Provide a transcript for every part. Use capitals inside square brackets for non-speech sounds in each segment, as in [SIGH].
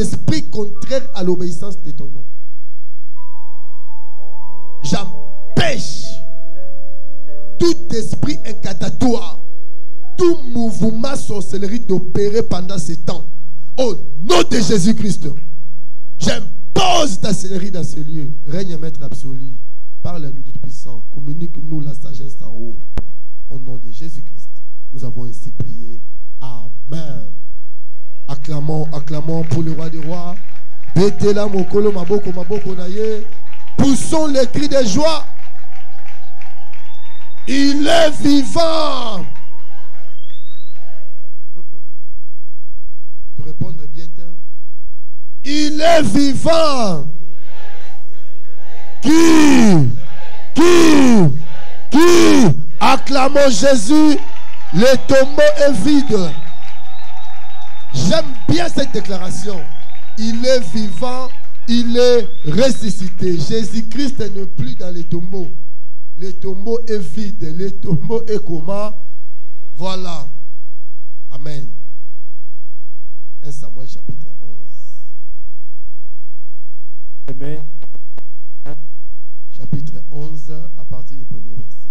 esprit contraire à l'obéissance de ton nom. J'empêche tout esprit incantatoire, tout mouvement sorcellerie d'opérer pendant ce temps. Au nom de Jésus-Christ, j'impose ta sorcellerie dans ce lieu. Règne maître absolu. Parle-nous du puissant. Communique-nous la sagesse en haut. Au nom de Jésus-Christ, nous avons ainsi prié. Amen. Acclamons, acclamons pour le roi des rois. Betela mokolo maboko maboko na ye. Poussons les cris de joie. Il est vivant. Répondre bien. tiens. Il est vivant. Qui? Qui? Qui Acclamons Jésus? Le tombeau est vide. J'aime bien cette déclaration. Il est vivant, il est ressuscité. Jésus-Christ n'est plus dans les tombeaux. Le tombeau est vide. Le tombeau est comment? Voilà. Amen. 1 Samuel chapitre 11. Amen. Chapitre 11 à partir du premier verset.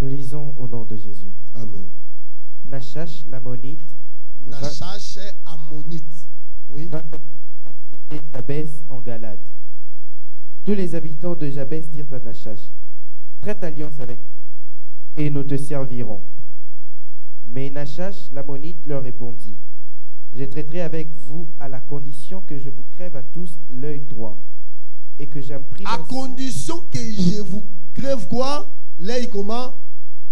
Nous lisons au nom de Jésus. Amen. Nachash, l'ammonite, Nachash Ammonite. Oui. Jabès en Galade. Tous les habitants de Jabès dirent à Nachash, traite alliance avec nous, et nous te servirons. Mais Nachash, l'ammonite, leur répondit, je traiterai avec vous à la condition que je vous crève à tous l'œil droit, et que j'imprime À ainsi- condition que je vous crève quoi? L'œil comment?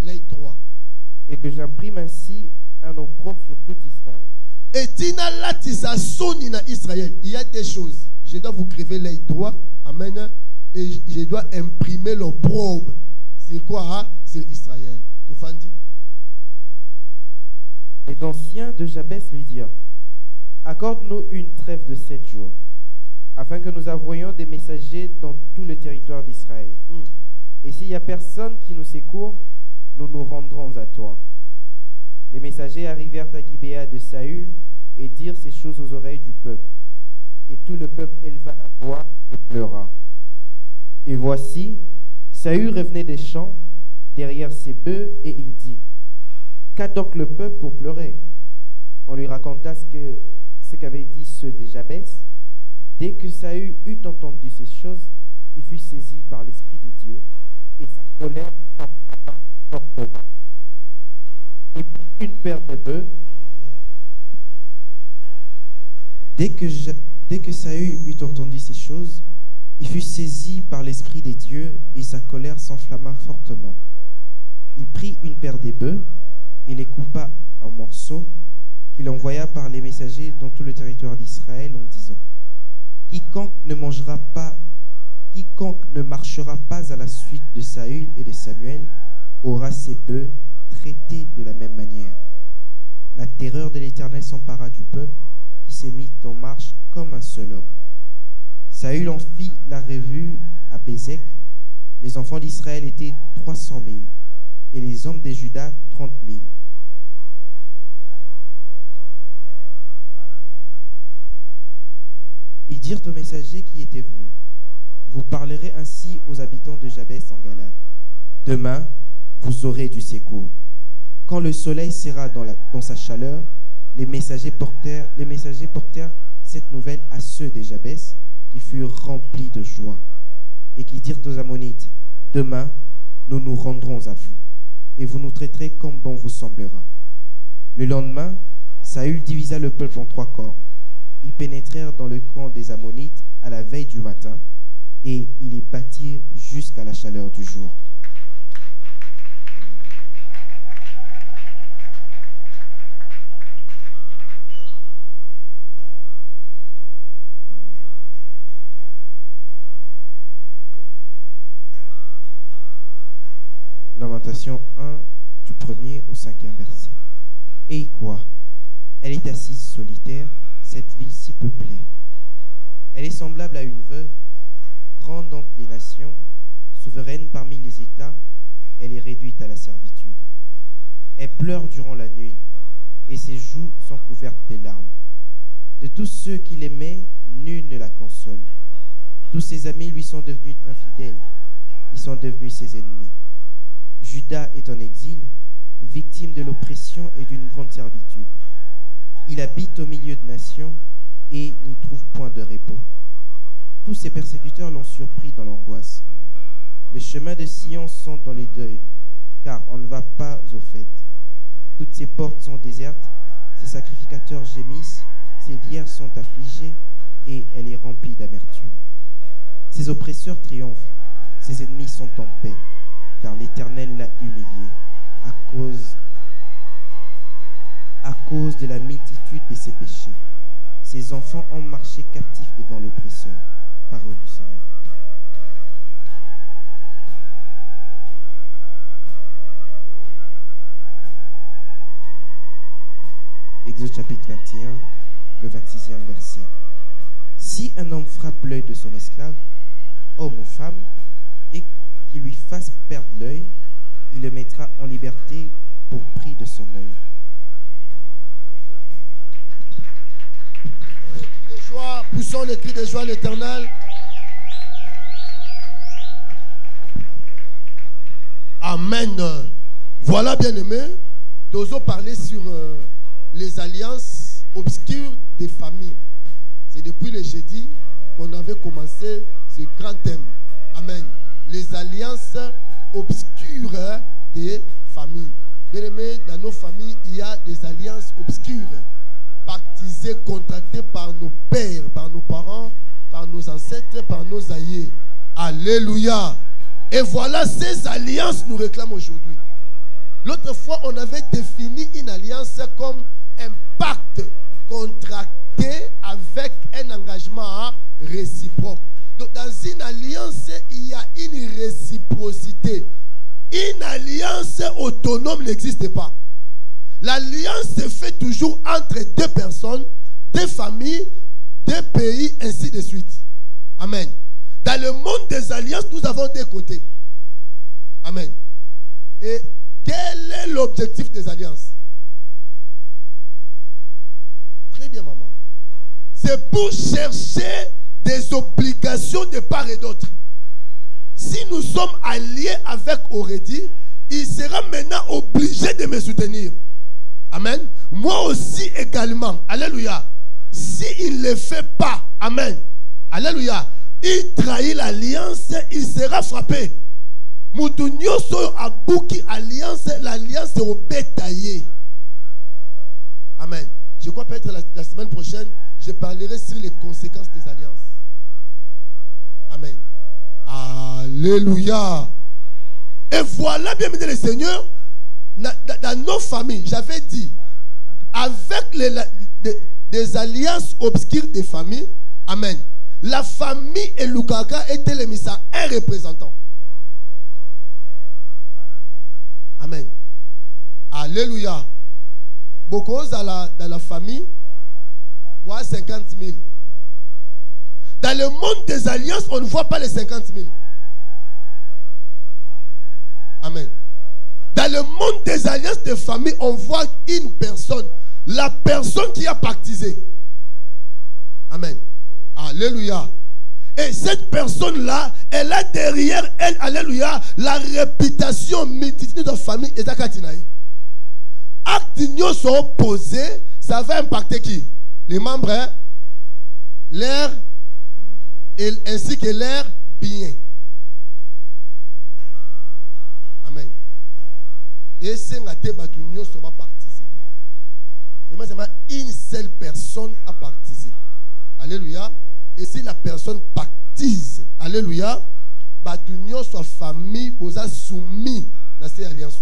L'œil droit. et que j'imprime ainsi un opprobre sur tout Israël. Et tina latisa soni na Israël. Il y a des choses. Je dois vous crever l'œil droit. Amen. Et je dois imprimer l'opprobre. C'est quoi hein? C'est Israël. Tu fandi? Les anciens de Jabès lui dirent Accorde-nous une trêve de sept jours, afin que nous envoyions des messagers dans tout le territoire d'Israël. Hmm. Et s'il n'y a personne qui nous secourt, nous nous rendrons à toi. Les messagers arrivèrent à Gibéa de Saül et dirent ces choses aux oreilles du peuple. Et tout le peuple éleva la voix et pleura. Et voici, Saül revenait des champs derrière ses bœufs et il dit Qu'a donc le peuple pour pleurer? On lui raconta ce que ce qu'avaient dit ceux de Jabès. Dès que Saül eut entendu ces choses, il fut saisi par l'Esprit de Dieu et sa colère prit une paire de bœufs. Dès que Saül eut entendu ces choses, il fut saisi par l'Esprit des dieux et sa colère s'enflamma fortement. Il prit une paire des bœufs et les coupa en morceaux qu'il envoya par les messagers dans tout le territoire d'Israël en disant Quiconque ne mangera pas, quiconque ne marchera pas à la suite de Saül et de Samuel aura ses bœufs traités de la même manière. La terreur de l'Éternel s'empara du peuple qui s'est mis en marche comme un seul homme. Saül en fit la revue à Bézek. Les enfants d'Israël étaient 300 000 et les hommes de Juda 30 000. Ils dirent aux messagers qui étaient venus, Vous parlerez ainsi aux habitants de Jabès en Galade. Demain, vous aurez du secours. Quand le soleil sera dans, sa chaleur, les messagers, portèrent, les messagers portèrent cette nouvelle à ceux des Jabès qui furent remplis de joie et qui dirent aux Ammonites, Demain, nous nous rendrons à vous et vous nous traiterez comme bon vous semblera. Le lendemain, Saül divisa le peuple en trois corps. Ils pénétrèrent dans le camp des Ammonites à la veille du matin et ils y battirent jusqu'à la chaleur du jour. Lamentation 1, du premier au cinquième verset. Et quoi? Elle est assise solitaire, cette ville si peuplée. Elle est semblable à une veuve, grande entre les nations, souveraine parmi les États, elle est réduite à la servitude. Elle pleure durant la nuit, et ses joues sont couvertes des larmes. De tous ceux qui l'aimaient, nul ne la console. Tous ses amis lui sont devenus infidèles, ils sont devenus ses ennemis. Judas est en exil, victime de l'oppression et d'une grande servitude. Il habite au milieu de nations et n'y trouve point de repos. Tous ses persécuteurs l'ont surpris dans l'angoisse. Les chemins de Sion sont dans les deuils, car on ne va pas aux fêtes. Toutes ses portes sont désertes, ses sacrificateurs gémissent, ses vierges sont affligées, et elle est remplie d'amertume. Ses oppresseurs triomphent, ses ennemis sont en paix, car l'Éternel l'a humilié à cause, à cause de la multitude de ses péchés. Ses enfants ont marché captifs devant l'oppresseur. Parole du Seigneur. Exode chapitre 21, le 26e verset. Si un homme frappe l'œil de son esclave, homme ou femme, et qu'il lui fasse perdre l'œil, il le mettra en liberté pour prix de son œil. poussons le cri de joie à l'éternel. Amen. Voilà, bien aimé. Nous parler sur euh, les alliances obscures des familles. C'est depuis le jeudi qu'on avait commencé ce grand thème. Amen. Les alliances obscures des familles. Bien aimé, dans nos familles, il y a des alliances obscures baptisés, contractés par nos pères, par nos parents, par nos ancêtres, par nos aïeux. Alléluia. Et voilà ces alliances nous réclament aujourd'hui. L'autre fois, on avait défini une alliance comme un pacte contracté avec un engagement réciproque. Dans une alliance, il y a une réciprocité. Une alliance autonome n'existe pas. L'alliance se fait toujours entre deux personnes, deux familles, deux pays, ainsi de suite. Amen. Dans le monde des alliances, nous avons deux côtés. Amen. Et quel est l'objectif des alliances? Très bien, maman. C'est pour chercher des obligations de part et d'autre. Si nous sommes alliés avec Aurédi, il sera maintenant obligé de me soutenir. Amen. Moi aussi également. Alléluia. S'il ne le fait pas, Amen. Alléluia. Il trahit l'alliance, il sera frappé. Moutounioso a bouki alliance, l'alliance est taillé. Amen. Je crois peut-être la semaine prochaine, je parlerai sur les conséquences des alliances. Amen. Alléluia. Et voilà, bien le Seigneur, dans nos familles, j'avais dit, avec les, des alliances obscures des familles, Amen. La famille et Lukaka étaient les à un représentant. Amen. Alléluia. Beaucoup dans la, dans la famille, 50 000. Dans le monde des alliances, on ne voit pas les 50 000. Amen. Dans le monde des alliances de famille, on voit une personne. La personne qui a baptisé. Amen. Alléluia. Et cette personne-là, elle a derrière elle, alléluia, la réputation multitude de famille et d'Akatinaï. Actes sont opposés, ça va impacter qui? Les membres, hein? L'air, ainsi que l'air bien. Et c'est seulement une seule personne a partisé. Alléluia. Et si la personne baptise, Alléluia, batunyo soit famille, vous a soumis dans cette alliance.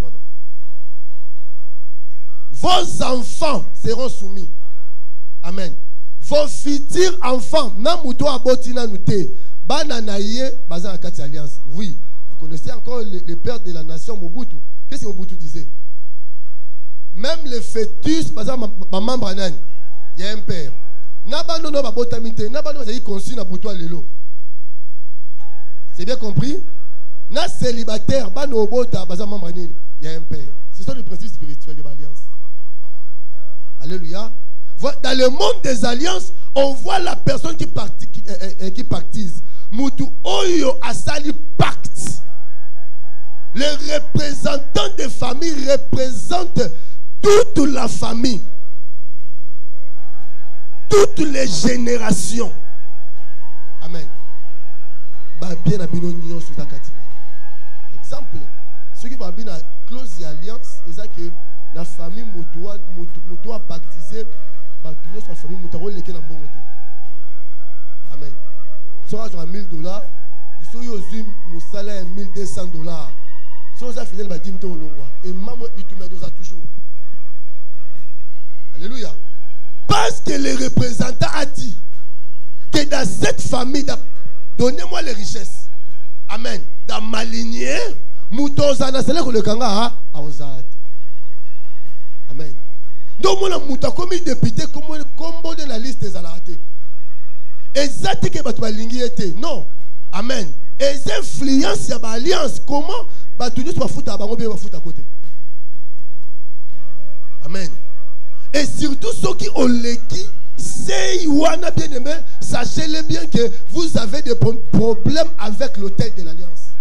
Vos enfants seront soumis. Amen. Vos futurs enfants, na muto abotina nute, bana na ye, baza alliance. Oui, connaissez encore le, le père de la nation Mobutu. Qu'est-ce que Mobutu disait? Même les fœtus, par exemple, ma membre Anan, il y a un père. Nabano no babotamite, nabano bazali conçu na butu lelo. C'est bien compris? Na célibataire, bano obota baza membre nini, il y a un père. Ce sont les principes spirituels de l'alliance. Alléluia. Dans le monde des alliances, on voit la personne qui, parti, qui, euh, euh, euh, qui pactise. Mutu oyo asali pacte. Les représentants des familles représentent toute la famille. Toutes les générations. Amen. Bien exemple soki babi na clause ya alliance eza ke na famille moto abaptize amen. Soki azwaka 1000 dollars. Soki ozwi mosala ya 1200 dollars. Soki oza fidèle badimi te olongwa. Emamo bitumba toza toujours. Alléluia. Parce que le représentant a dit que dans cette famille donnez-moi les richesses. Amen. Dans ma lignée moto ozala na sele koleka nga aozala te amen nde omona moto akomi député kombo- kombo nde na liste te eza te ke bato balingi te non. Amen. Eza influence ya baalliance comment bato nyonso bafutaka bango mpe bafutako te amen. Et surtout soki oleki sei wana bien aimé sachez-le bien que vous avez des pro- problèmes avec l'hôtel de l'alliance.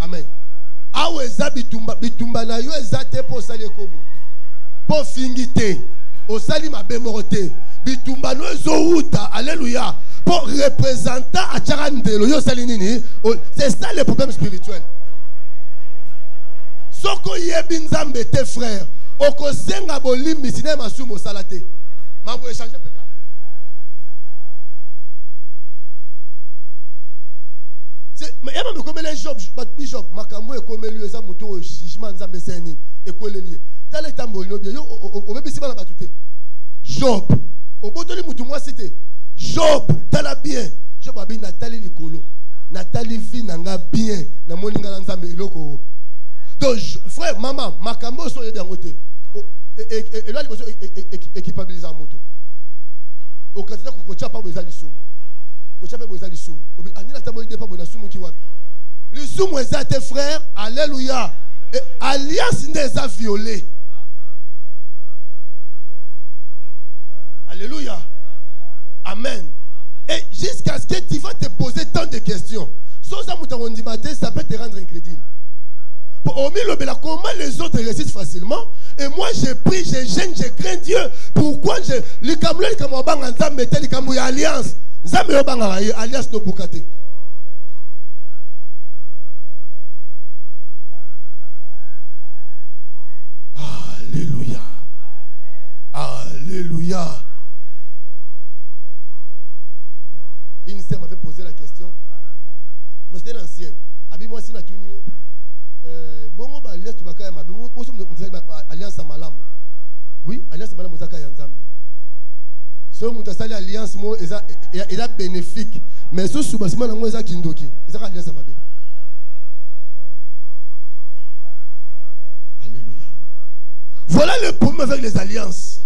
Amen awa eza bitumba bitumba na yo eza te mpo osali ekobo. Mpo ofingi te osali mabe moko te. Bitumba no ezowuta alleluya mpo représentant atiaka ndelo yo osali nini? C'est ça le problème spirituel. Soki oyebi nzambe te frère. Okosenga bolimbisi na ye masumu osala te. Echange yeba mekomeli job bishop makambo ekomeli yo eza moto oyo jugement nzambe esa nini ekoleli ye tala etambo olinobi yo o- o- obebisi bana bato te job obotoli motu mwasi te job bien job natali vi na nga bien namoni nga na nzambe donc frère mama makambo oyo so oyebi yango te e- e- e- elwa liboso e- e- e- eza lisumu kotia mpe E- alliance amen. Et jusqu'à ce que tu vas te poser tant de questions. So oza ça peut te rendre incrédule. Comment les autres réussissent facilement? Et moi je prie je gêne je crains Dieu. Pourquoi je likambo likambo obanga nzambe alliance nzambe yo obangaka ye alliance tobuka te alléluia. Alléluia. Une sœur m'avait posé la question. Moi c'était l'ancien. Abi mwasi natuni ye Euh, bongo ba alliance tobaka ya mabe boso mozali alliance ya malamu oui alliance ya malamu ezaka ya nzambe soki moto asali alliance mo eza e- e- eza bénéfique. Mais so suba nsima nango eza kindoki. Ezaka alliance ya mabe. Alléluia. Voilà le problème avec les alliances.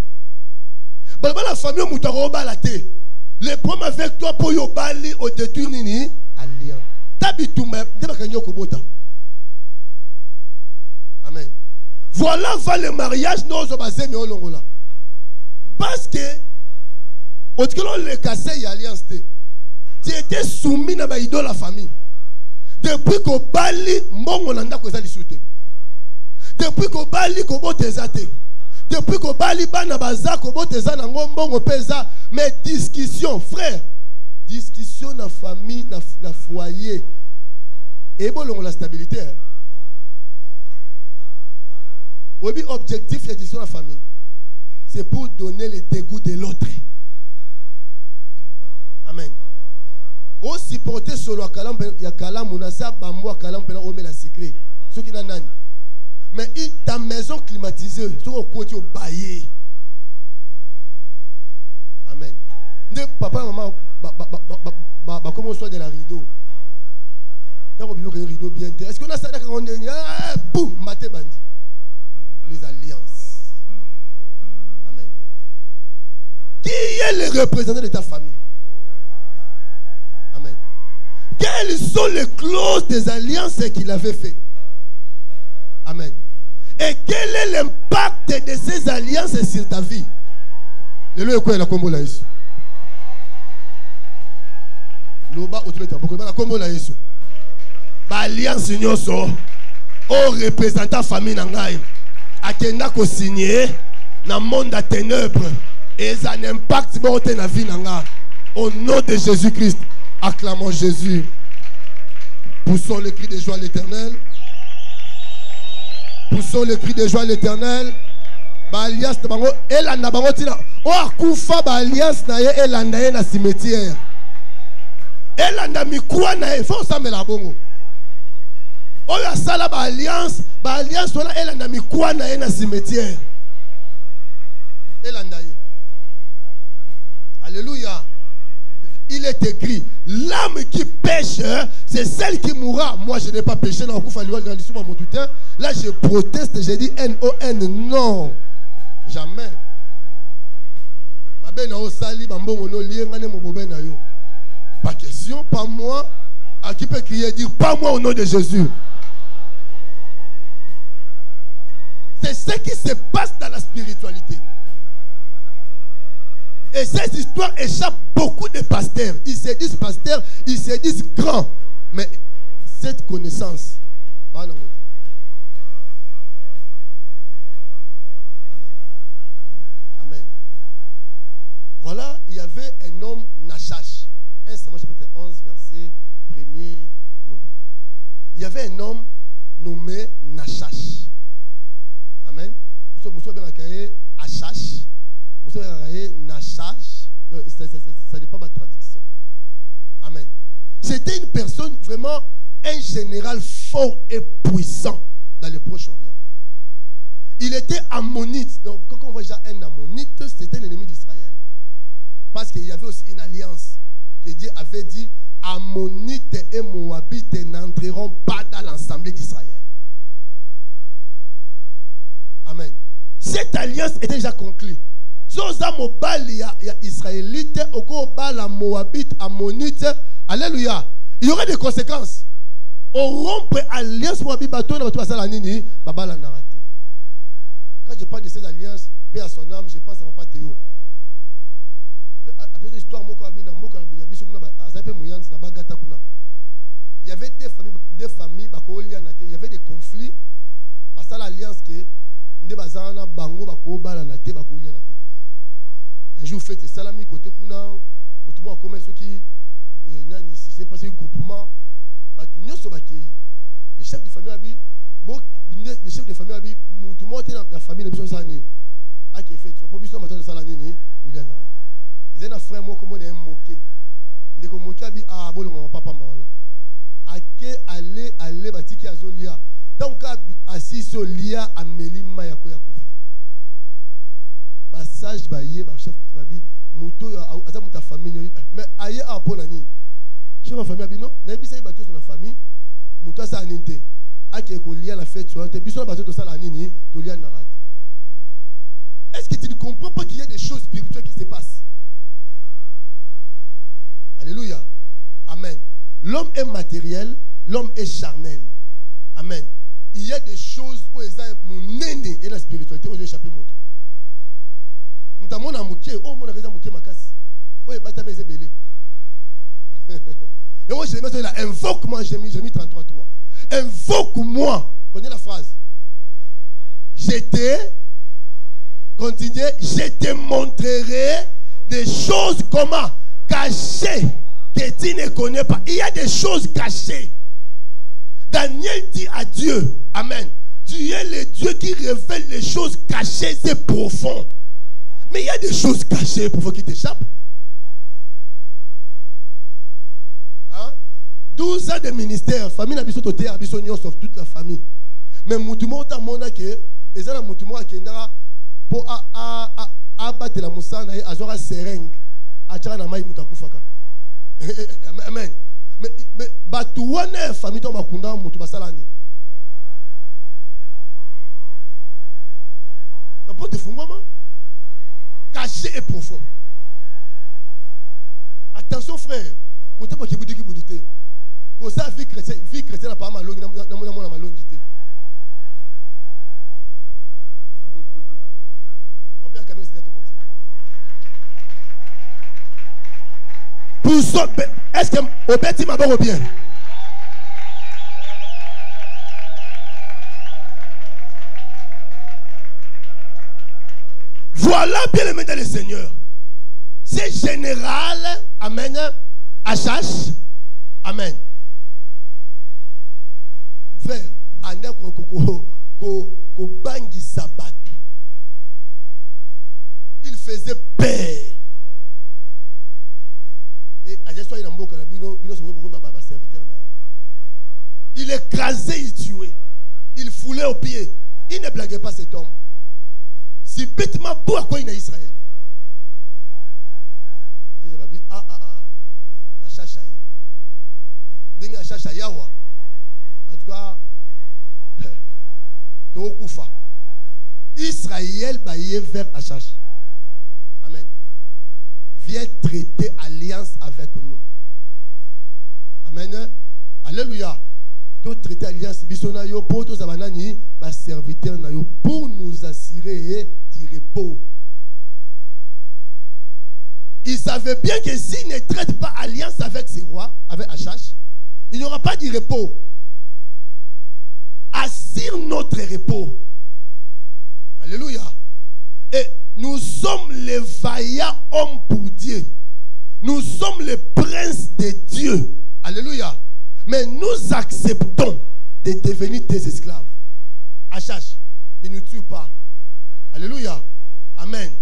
Baloba na famille moto akobala te. Le problème avec toi mpo oyo obali odétruire nini? Alliance. Ta bitumba nde bakangi yo kobota. Amen. Voilà va le mariage nous bazemi olongola. Parce que otikelo le cassé y alliance te. Étais soumis na ba idole la famille. Depuis ko bali mbongo na ndako ezali sute. Depuis ko bali ko boteza te. Depuis ko bali bana baza ko boteza na mbongo pesa mais discussion frère. Discussion na famille na, na foyer. Et bon la stabilité. Hein? Oui, objectif de la famille, c'est pour donner le dégoût de l'autre. Amen. O supporter solo akalam ya kalamu na sa bambo akalam pena o la secret. Qui n'a nani. Mais ta maison climatisée, côté au baillé. Amen. Ne papa maman ba ba ba ba ba ba comment soit de la rideau? ntango biloko ye rideau bien te est ce que nasalaka yango ndenge Ah, boum mate bandi les alliances amen qui est le représentant de ta famille? Quelles sont les clauses des alliances qu'il avait fait? Amen. Et quel est l'impact de ces alliances sur ta vie? Lelo ekwela nkombo na yesu? Loba otuleta boko bana nkombo na yesu? Baalliance nyonso oyo représenta famille na ngai. Akenda kosigne na monde ya ténèbre eza na impact moko te na vie au nom de jésus christ acclamons jésus. Poussons le cri de joie à l'éternel. Poussons le cri de joie à l'éternel. Baalliance na bango elanda bango ntina oyo akufa baalliance na ye elanda ye na cimetière. Elanda mikuwa na ye fo osambela bongo. Oyo asala baalliance baalliance wana elanda mikuwa na ye na cimetière. Elanda ye. Alléluia il est écrit l'âme qui pêche c'est celle qui mourra. Moi je n'ai pas péché motu te là je proteste je dis n o n non. Jamais. Pas question pas moi. À qui peut crier dire pas moi au nom de Jésus. C'est ce qui se passe dans la spiritualité et ces histoires échappent beaucoup de pasteurs. Ils se disent pasteurs, ils se disent grands. Mais cette connaissance, Amen. Amen. Voilà, il y avait un homme Nachash. 1 Samuel chapitre 11, verset 1er. Il y avait un homme nommé Nachash. Amen. Monsieur, Achash. Monsieur. Euh, Ça dépend de ma traduction. Amen. C'était une personne vraiment, un général fort et puissant dans le Proche-Orient. Il était ammonite. Donc, quand on voit déjà un ammonite, c'était un ennemi d'Israël. Parce qu'il y avait aussi une alliance que Dieu avait dit Ammonites et Moabites n'entreront pas dans l'assemblée d'Israël. Amen. Cette alliance était déjà conclue. Zoza mobali ya, ya israélite, oko bala moabite, ammonite, alléluia. Il y aurait des conséquences. Au rompre alliance moabite, bateau na bateau basala nini, babala na raté. Quand je parle de cette alliance, paix à son âme, je pense à papa Théo. Cette histoire, moko abi na mboka ya biso kuna azali moyanzi na bagata kuna. Il y avait des familles, des familles bakolia na te. Il y avait des conflits. Basala alliance que nde baza na bango bakobala na te bakolia na pe te. Un jour fête esalami côté kuna motu moko akoma soki eh, nani si c'est passé groupement. Bato nyonso bakei le chef de famille bo nde- le chef de famille abi motu moko te na na famille na biso osala nini ake fete po biso mato tosala nini tolia na te eza na frère moko mona ye moke ndeko moke abi ah bolonga mapapa mba wana ake ale ale batiki azolia. Ntango ka asisi olia ameli mai ya koya kofi basage baye bachef kuti babi moto aza moto ya famille oyo mais aye awa mpo na nini chef ya famille. Abi non nayebisa ye bato nyonso na famille moto asala nini te akee kolia na fete wana te biso na bato tosala nini tolia naka te est ce que tu ne comprends pas qu'il y a des choses spirituelles qui se passent? Alléluia. Amen. L'homme est matériel l'homme est charnel. Amen. Il y a des choses oyo eza monene e na spiritualité oyo ezoéchappe moto moto amona moke oyo omonaka eza moke makasi. Oyo ebatami eza ebele. Yango jérémie invoque moi jérémie jérémie 33 3 invoque moi connais la phrase. Te continuez je te montrerai des choses comment cachées que tu ne connais pas. Il y a des choses cachées. Daniel dit à Dieu, Amen, tu es le Dieu qui révèle les choses cachées et profondes. Mais il y a des choses cachées et profondes qui t'échappent. Hein? 12 ans de ministère, famille na biso tote biso nyonso toute la famille. Mais mutu moko tamona ke eza na mutu moko akendaka mpo a- a- a- abatela mosala na ye azwaka serenge atiaka na mai mutu akufaka amen mais mais ya famille to bakunda moto basala nini bapote efungwama caché et profond. Attention frère. Kotema kibudiki budi te kosala vie chrétien vie chrétien na paa malongi namona malongi te [LAUGHS] on peut le Seigneur to continue pour so est-ce que obeti maboko bien? Voilà, bien aimé dans le Seigneur. C'est général. Amen. Achache. Amen. Frère, ande kobangisa bato il faisait peur et ye il écrasait il tuait il foulait au pied il ne blaguait pas cet homme si bêtement beau akwei na israel ateze babi. Ah ah ah. Na shasha ye ndenge ya shasha yawa en tout cas [LAUGHS] tokokufa israel baye vers achache amen. Viens traiter alliance avec nous. Amen. Alléluia to traiter alliance biso na yo mpo tozala nani baserviteur na yo pour nous assurer du repos il savait bien que s'il ne traite pas alliance avec ses rois avec Achash il n'y aura pas de repos assure notre repos. Alléluia. Et nous sommes les vaillants hommes pour Dieu. Nous sommes les princes de Dieu. Alléluia mais nous acceptons de devenir des esclaves. Achache, ne nous tue pas. Alléluia. Amen.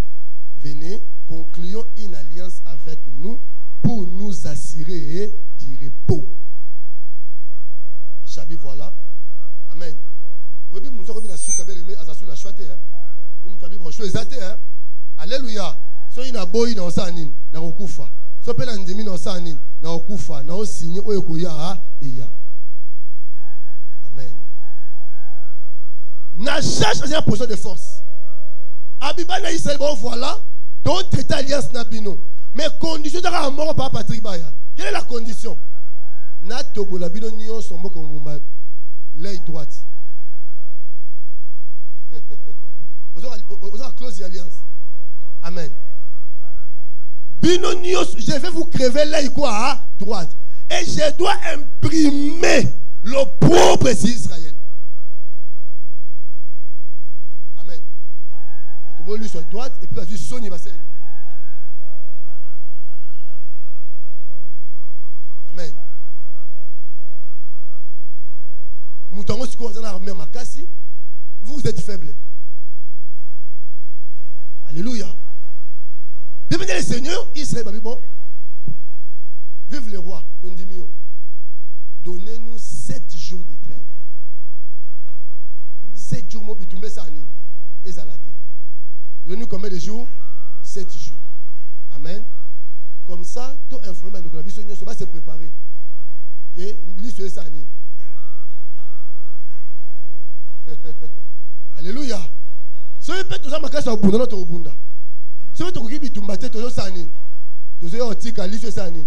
Venez, concluons une alliance avec nous pour nous assurer du repos. Chabi, voilà. Amen. Alléluia. So, il a boy dans sa nine, na na oyo. Amen. Na cherche une position de force. Abiba na Israël, bon voilà, alliance na bino. Mais condition mort par Patrick Baya. Quelle est la condition? Na tobola bino nyonso mboka mumba l'œil droite. [LAUGHS] Close alliance. Amen. Je vais vous crever l'œil quoi droite. Et je dois imprimer le propre Israël. Amen. Lui sur droite et puis tu vas dire Sony Bassel. Amen. Moutango dans l'armée makasi. Vous êtes faible. Alléluia. Devenez le Seigneur, Israël, bon. Vive le roi, ton dimio. Donnez-nous sept jours de trêve. Sept jours, moi, bitumbe sani. Ezalate. Donnez-nous combien de jours? Sept jours. Amen. Comme ça, tout informé, nous va se préparer. Que l'issue sani. Alléluia. soki mpe toza makasi ya kobunda no tokobunda soki tokoki bitumba te tozosala nini? Tozoya kotika liso esala nini?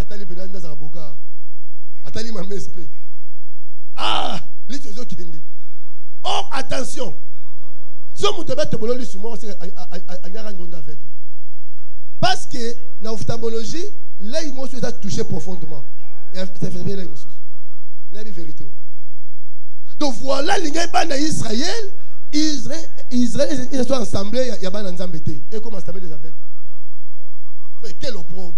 Atali atali ah! Liso ezokende attention! So moto abatobolo lisu moko se anyaka ndonda aveugle parce que na ophtalmologie l'œil mosusu eza touché profondément. L'œil mosusu. Nayebi vérité. Donc voilà lingai bana israël israël israël ils sont ensemble ya bana nzambe te et comme ensemble des aveugles? Frère quel opprobre.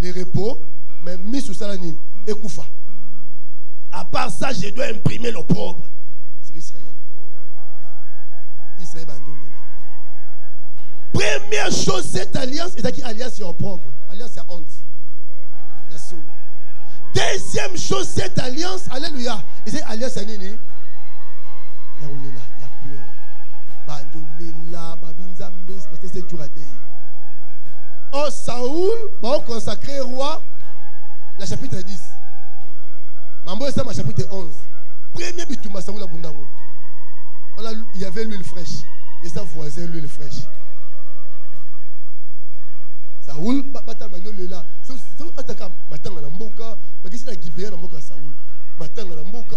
Les repos mais mis sous ça nini ekufa à part ça je dois imprimer l'opprobre. Sur israël. Israël bandolela première chose cette alliance ezalaki alliance ya opprobre. Alliance ya honte. Deuxième chose cette alliance alléluia. Eza alliance ya nini? Ya kolela ya pleur bandolela babi nzambe parce que c'est jour à day oh saoul consacré roi la chapitre 10 mambo ma chapitre 11 premier bitumba saoul abundango. Voilà il y avait l'huile fraîche. Et sa voisin l'huile fraîche. Saoul bata bando lela so ataka matanga na mboka. Bakisi na gibea na mboka saoul. Matanga na mboka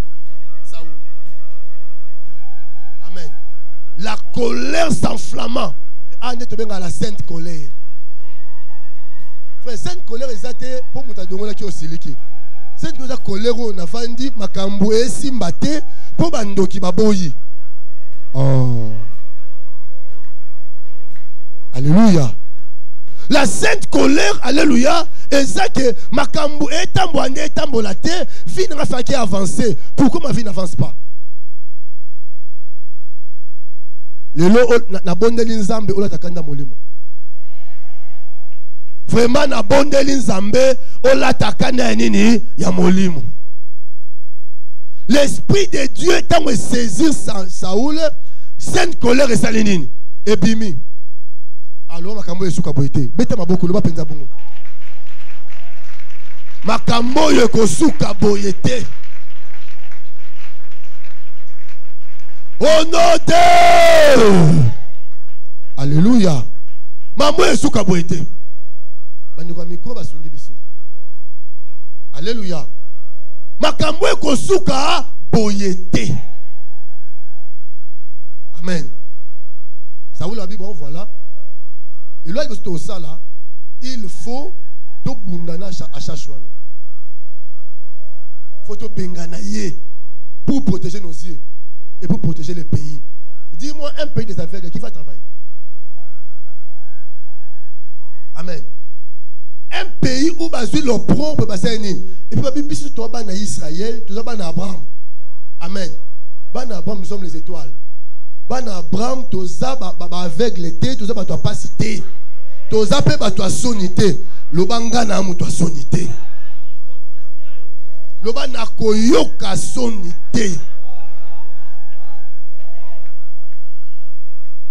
la colère s'enflamma ah nde tobengaka la sainte colère. Frère sainte colère eza te mpo moto adongolaki sainte colère eza colère oyo nafandi makambo esimba te mpo bandoki baboyi. Oh. alléluia. La sainte colère alléluia eza ke makambo etambola nde etambola te. Vie nanga faki avancer pourquoi ma vie n'avance pas? Lelo nabondeli nzambe olataka nda molimo. Vraiment nabondeli nzambe olataka ya nini? Ya molimo. L'esprit de dieu ntango esaisir saoul sainte colère esali nini ebimi alo makambo oyo esuka boye te beta maboko loba mpenza bongo. Makambo oyo ekosuka boye te au nom de alléluia. Mambo esuka boye te bandeko ya mikro basungi biso. Alléluia. Makambo ekosuka boye te amen. Saoul abi bon voilà. Eloko biso tosala il faut tobundana à chaque wana faut tobengana ye pour protéger nos yeux et pour protéger le pays. Dis-moi un pays des aveugles qui va travailler. Amen. Un pays où basé leur propre bassin. Et puis, la Bible, toi, ban Israël, tu ban Abraham. Amen. Ban Abraham, nous sommes les étoiles. Ban Abraham, tu as aveugle, tu as pas cité. Tu as pas sonité. Le bangana, tu as sonité. Le bana koyoka sonité.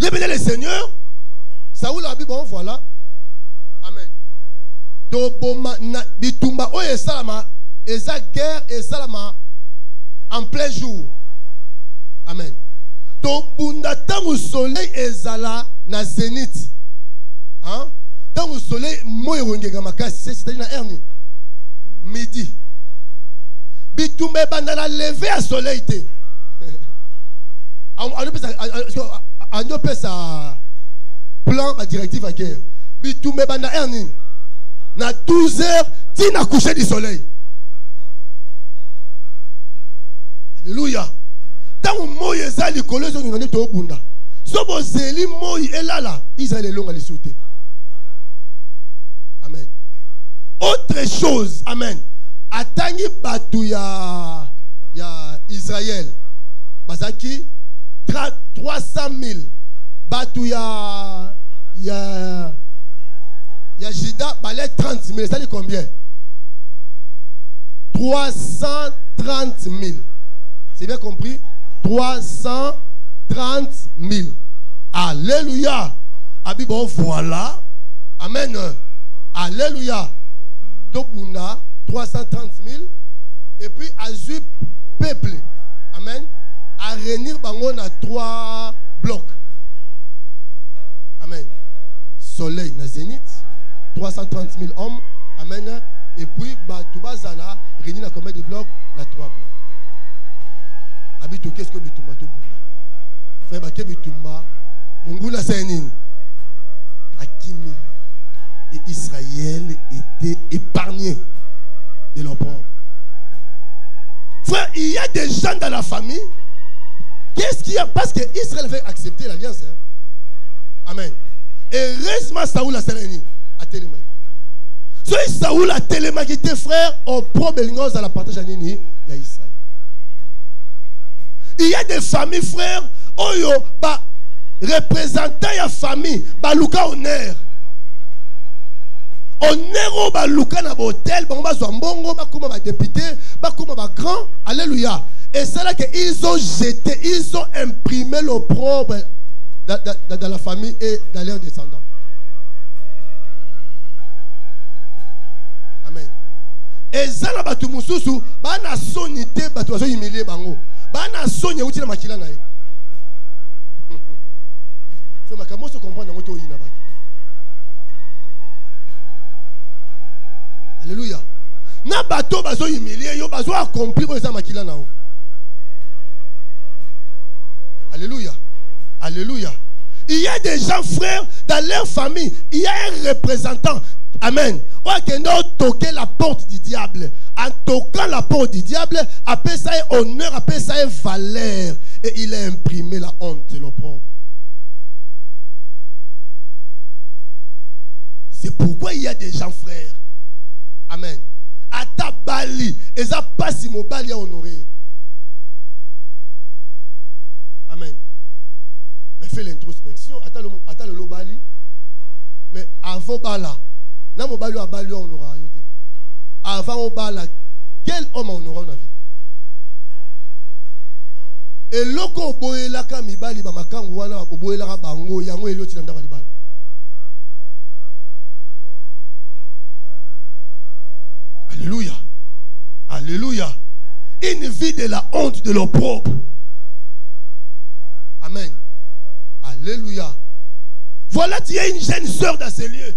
Le Seigneur. Saoul a dit bon voilà. Amen. Toboma na bitumba oyo esalama eza guerre esalama en plein jour. Amen. Tobunda ntango soleil ezala na zénith. Hein? Soleil moyo ekongeka makasi c'est-à-dire na midi bitumba ebanda na leve ya soleil te [LAUGHS] sa plan directive à guerre. Bitumba ebanda heure nini na 12 heures tina coucher du soleil. Alléluia. Ntango moi eza likolo ezonginga nde tobunda so bozeli moi elala israel elonga lisu te amen. Autre chose amen. Atangi bato ya ya israel bazalaki 300 000 bato ya ya ya Jida balait 30 000 ça dit combien? 330 000 c'est bien compris? 330 000 alléluia. Abi bon voilà. Amen. Alléluia. Tobunda 330 000 et puis azui peuple. Amen à réunir bango trois blocs. Amen. Soleil na zénith, 330 000 hommes. Amen. Et puis, Batubazala, réunir na combien de blocs Na trois blocs. Habito, qu'est-ce que Bitumba Tobunda Frère Baké Bitumba, Mungula Sénine, Akimi et Israël étaient épargnés de leur propre. Frère, il y a des gens dans la famille Qu'est-ce qu'il y a? Parce que Israël avait accepté l'alliance. Hein? Amen. Heureusement, Saoul a serré. atelemaki soki saul atelemaki te frère oprobe elingi ozala partage ya nini ya israel il y a des familles frère oyo ba représentant ya famille baluka honneur honneur oyo baluka na bahotel bango bazwa mbongo bakóma badepute bakóma bagrand alléluia esalaki ils ont jeté ils ont imprimé l'opprobre dans, dans, la famille et dans leurs descendants. Amen. Eza na bato mosusu bana soni te bato bazoyimilie bango. Bana soni euti na makila na ye. [LAUGHS] Fe makambo oso comprendre yango te oyina bato alléluia. Na bato bazoyimilie yo bazoaccomplir oyo eza makila na alléluia. Alléluia. Il y a des gens frères dans leur famille il y a un représentant. Amen. Akende otoke la porte du diable. En toquant la porte du diable apesa ye honneur apesa ye valeur. Et il a imprimé la honte l'opprobre. C'est pourquoi il y a des gens frères. Amen. Ata bali eza pasi mobali ya honore amen. Mais fais l'introspection. Ata le- ata lelo bali mais avant bala na mobali oyo abali oyo honoraka yo te avant obala quel homme ahonora na vie? Eloko oboyelaka mibali bamakangu wana oboyelaka bango yango elioti na ndako libala. Alléluia. Alléluia. Une vie de la honte de l'opprobre amen. Alléluia. Voilà tu es une jeune sœur dans ces lieux.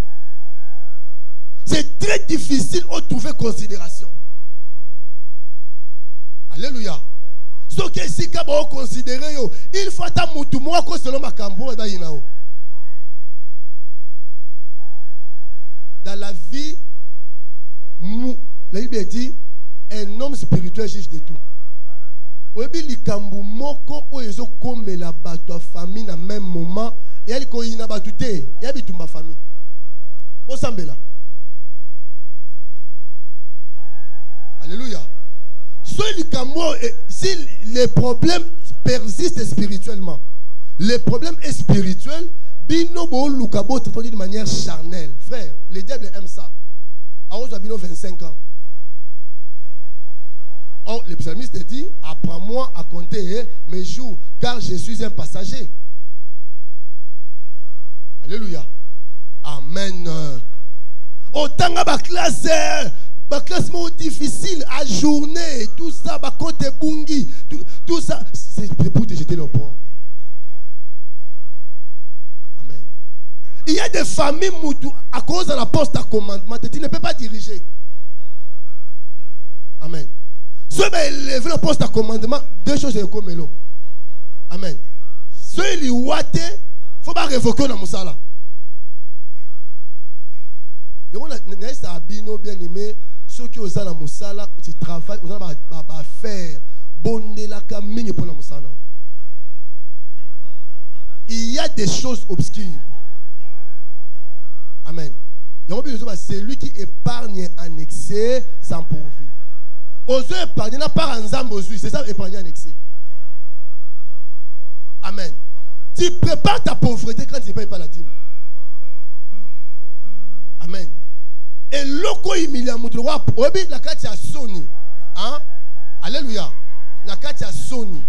C'est très difficile de trouver considération. Alléluia. Soki esika baoconsidere yo il faut ata mutu moko selo makambo oyo ebayina yo. Dans la vie la bible dit un homme spirituel juge de tout oyebi likambo moko oyo ezokomela bato ya famille na même moment eyali koyina bato te eya bitumba famille. Bosambela. Alléluia. Soki likambo oyo e- si les problèmes persistent spirituellement le problème est spirituel bino booluka botraiter de manière charnelle. Frère le diable aime ça. Aozwa bino 25 ans Or, le psalmiste dit Apprends-moi à compter mes jours, car je suis un passager. Alléluia. Amen. Otanga ba classe, ba classe mo difficile à journée, tout ça, ba côté bungi, tout, ça, c'est pour te jeter le pauvre. Amen. Il y a des familles à cause de la poste à commandement, tu ne peux pas diriger. Amen. Ceux qui élevé le poste à commandement, deux choses sont comme l'eau. Amen. Ceux qui ont il faut pas révoquer dans Moussala. Et on a un abino bien aimé, ceux qui ont dans Moussala, qui travaillent, ils ont faire bondelaka mingi pour la Moussala. Il y a des choses obscures. Amen. C'est lui qui épargne en excès sans pauvrir. Ozo épargner na part nzambe ozwi c'est ça épargner en excès. Amen. Tu prépares ta pauvreté quand tu ne payes pas la dîme. Amen. Eloko oyo imilia moto lokwa oyebi na kati ya soni hein? alléluia. Na kati ya soni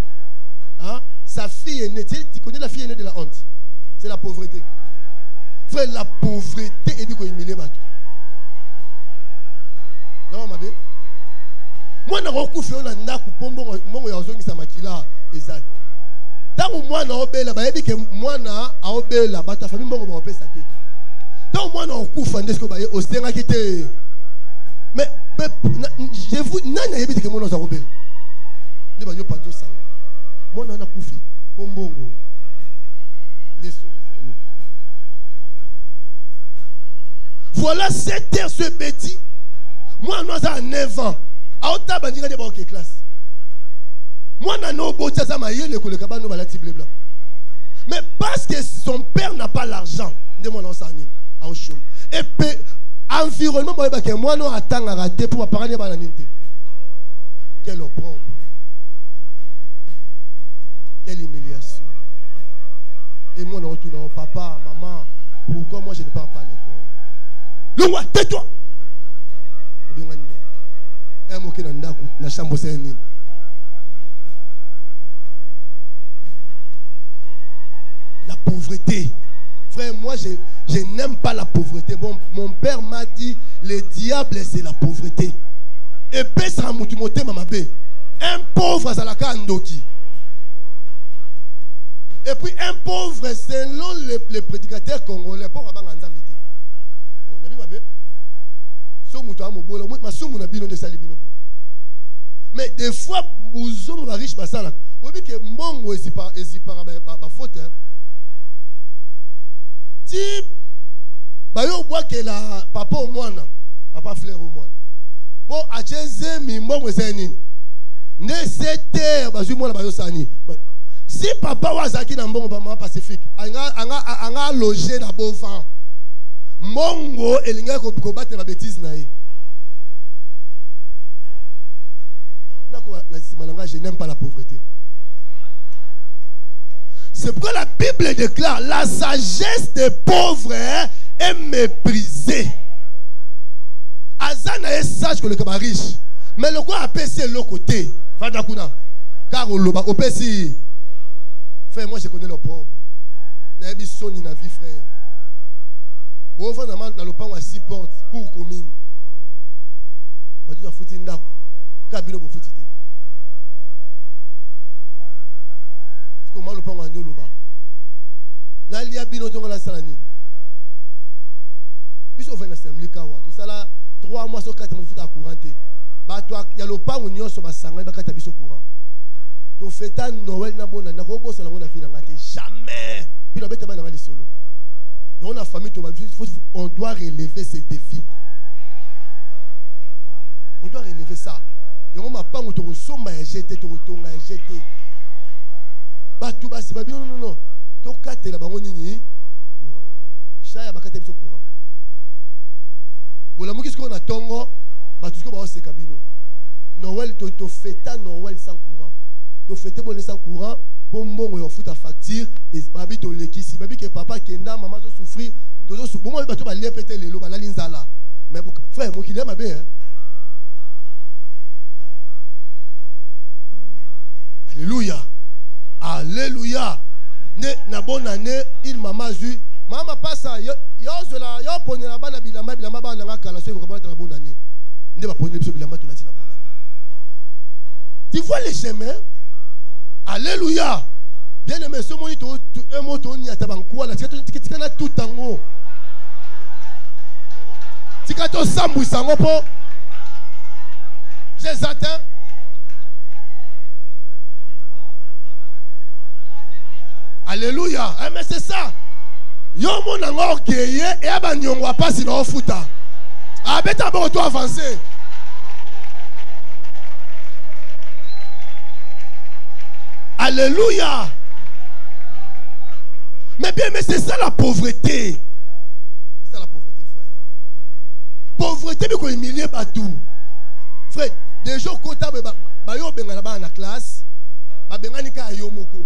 hein? sa fille est née. Tu connais la fille est née de la honte. C'est la pauvreté. Frère la pauvreté ebi koyimilie bato non mabe mwana kokufa yo ndako mpo mbongo ya kozongisa makila eza ntango mwana aobela bayebi ke mwana aobela bato ya fami mbongo bakopesa te. Ntango mwana akokufa nde sikoyo baye te. Mais pe- na- je vous nani ayebi teke mwana kobela nde voilà cette heure ce mwana aza à 9 ans aotala bandinga nde baoke classe mwana na oboti aza mayele koleka bano balati bleu blanc. Mais parce que son père n'a pas l'argent nde mwana osala nini aoshome epe environnement bayebake mwana oyo atangaka te mpo bapakani ye bana nini te quel opprobre. Quelle humiliation. Et mwana otuna o papa maman pourquoi moi je ne pars pas à l'école? Longwa tais-toi. Obengani na chambre osala nini? La pauvreté. Frère, moi, je, n'aime pas la pauvreté. Bon, mon père m'a dit, le diable, c'est la pauvreté. Et pesa mutimote mamabe. Un pauvre, ça la kandoki. Et puis un pauvre, selon les, les prédicateurs congolais, pauvre abanga So mutu amobola, masumu na bino de sali bino bola. Mais des fois, bouzou ba riche basala. Obi ke mbongo ezipara ezipara ba, ba faute. Hein? obwakela papa omwana papa fleur omwana mpo atie zemi mbongo eza nini nde se te bazwi mwana bayosala si papa oyo azalaki na mbongo bamama pacifique anga loge na bovan mbongo elingaki kobatela na ye na na je n'aime pas la pauvreté C'est pourquoi la Bible déclare la sagesse des pauvres est méprisée. Azana est sage que le kaba riche. Mais le quoi appelle c'est l'autre côté. Fadakuna. Car au loba, au si. Frère, moi je connais le pauvre. Naebi soni na vie, frère. Dans le pan à six portes, cour commune. Dit, fouti ndako. Kabino bo fouti te. koma lopango andi oloba nalia bino ntongo nasala nini? Biso ovai na assembli kawa. Tosala 3 mois so 4 mois tofuta ya courant te. Bato ya lopango nyonso basangani bakata biso courant. Tofeta noel na bona nakobosana yango na vi na ngai te. Jamais! Mpi nabeta bana ngai lisolo yango na famille on doit relever ces défis. On doit relever ça. Yango mapango tokosomba ya jete tokotonga ya jete bato basiba bino nono tokatela bango nini shaya bakatela biso courant bolamuki sikoyo na ntongo bato sikoyo baoseka bino noel tofeta noel sans courant. Tofete bone sans courant mpo mbongo ya ofuta facture babi tolekisi babi ke papa kenda mama azosouffrir bomoi bato balie mpe te lelo balali nzala mais frère mokili ya mabe alléluia Alléluia. Ne na bonne année, il m'a vu. Mama pasa yo zola yo ponela bana bilamba bilamba nga kala so ko bana la bonne année. Ne ba ponela biso bilamba to lati la bonne année. Tu vois les chemins? Alléluia. Bien aimé, ce moni to un mot la tika tika na tout. J'ai atteint Alléluia. Eh, mais c'est ça. Yo mon ngo orgueilleux et abanyongo apasi na ofuta. Abeta bon to avancer. Alléluia. Mais bien, mais c'est ça la pauvreté. C'est ça la pauvreté, frère. Pauvreté, mais qu'on humilie tout. Frère, des jours, quand tu as yo benga na na classe, ba bengani ka yo moko.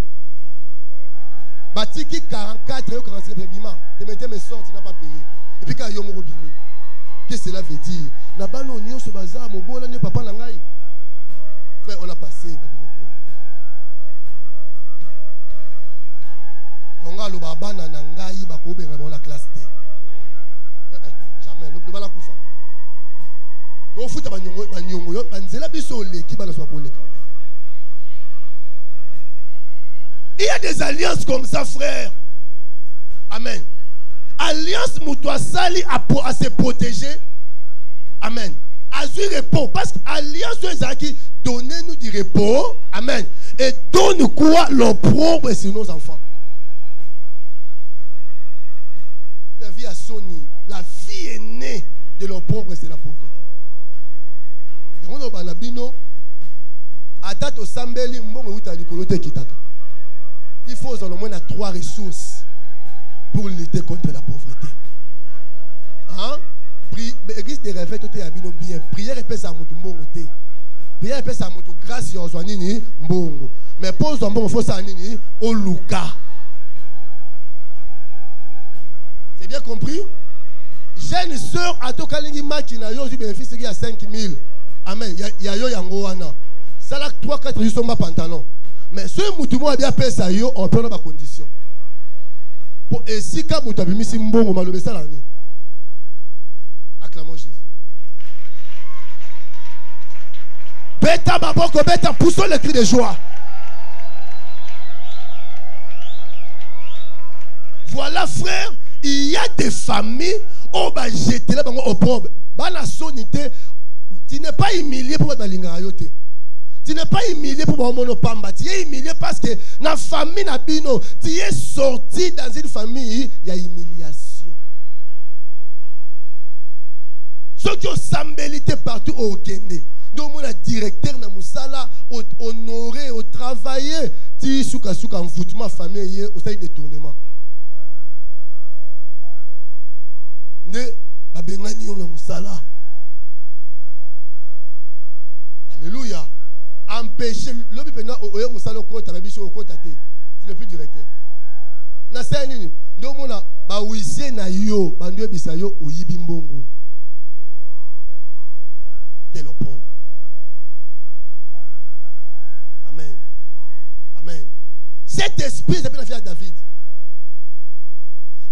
batiki 44 yo 45 ebima temete me sorti na pas payé et puis quand yo moko bimi qu'est-ce que cela veut dire? Na bana nyonso baza mobola nde papa na frère on a passé yango aloba bana na ngai bakobenga bango na classe te jamais loba nakufa ofuta baniongo yo banzela biso oleki bana so bakoleka Il y a des alliances comme ça, frère. Amen. Alliance Moutoua Sali à, se protéger. Amen. Azui repos. Parce que alliance qui donnez-nous du repos. Amen. Et donne quoi? L'opprobre sur nos enfants. Sony. La fille est née de l'opprobre, c'est la pauvreté. Il faut au moins trois ressources pour lutter contre la pauvreté. Hein? église de réveil bien prière mbongo prière grâce mais mpo ozwa mbongo fo osala nini oluka bien compris jeune sœur atokalingi maki na yo bénéfice soki ya 5000 amen. Ya- yo yango wana. Sala 3 4 jours somba pantalon mais soki motu moko abi apesa yo opena bacondition mpo esika moto abimisi mbongo maloba esala nini acclamons jésus. Beta maboko beta poussons le cri de joie. Voilà frère il y a des familles oyo bajetela bango opprobre bana soni te tu n'es pas humilié balingaka yo te tu n'es pas humilié pour mon pamba. Tu es humilié parce que dans la famille na tu es sorti dans une famille, il y a humiliation. Ce qui est sambelité partout au Kende. Donc, mon directeur na musala, au- honoré, au travailler, tu souka souka en foutement famille, au sein détournement. Nde. Alléluia. Empêcher. Lobi biso okota te. C'est le plus directeur. Na sala nini? Ndio mona ba wisie na yo, bando yo oyibi. Quel. Amen. Amen. Cet esprit la fille à David.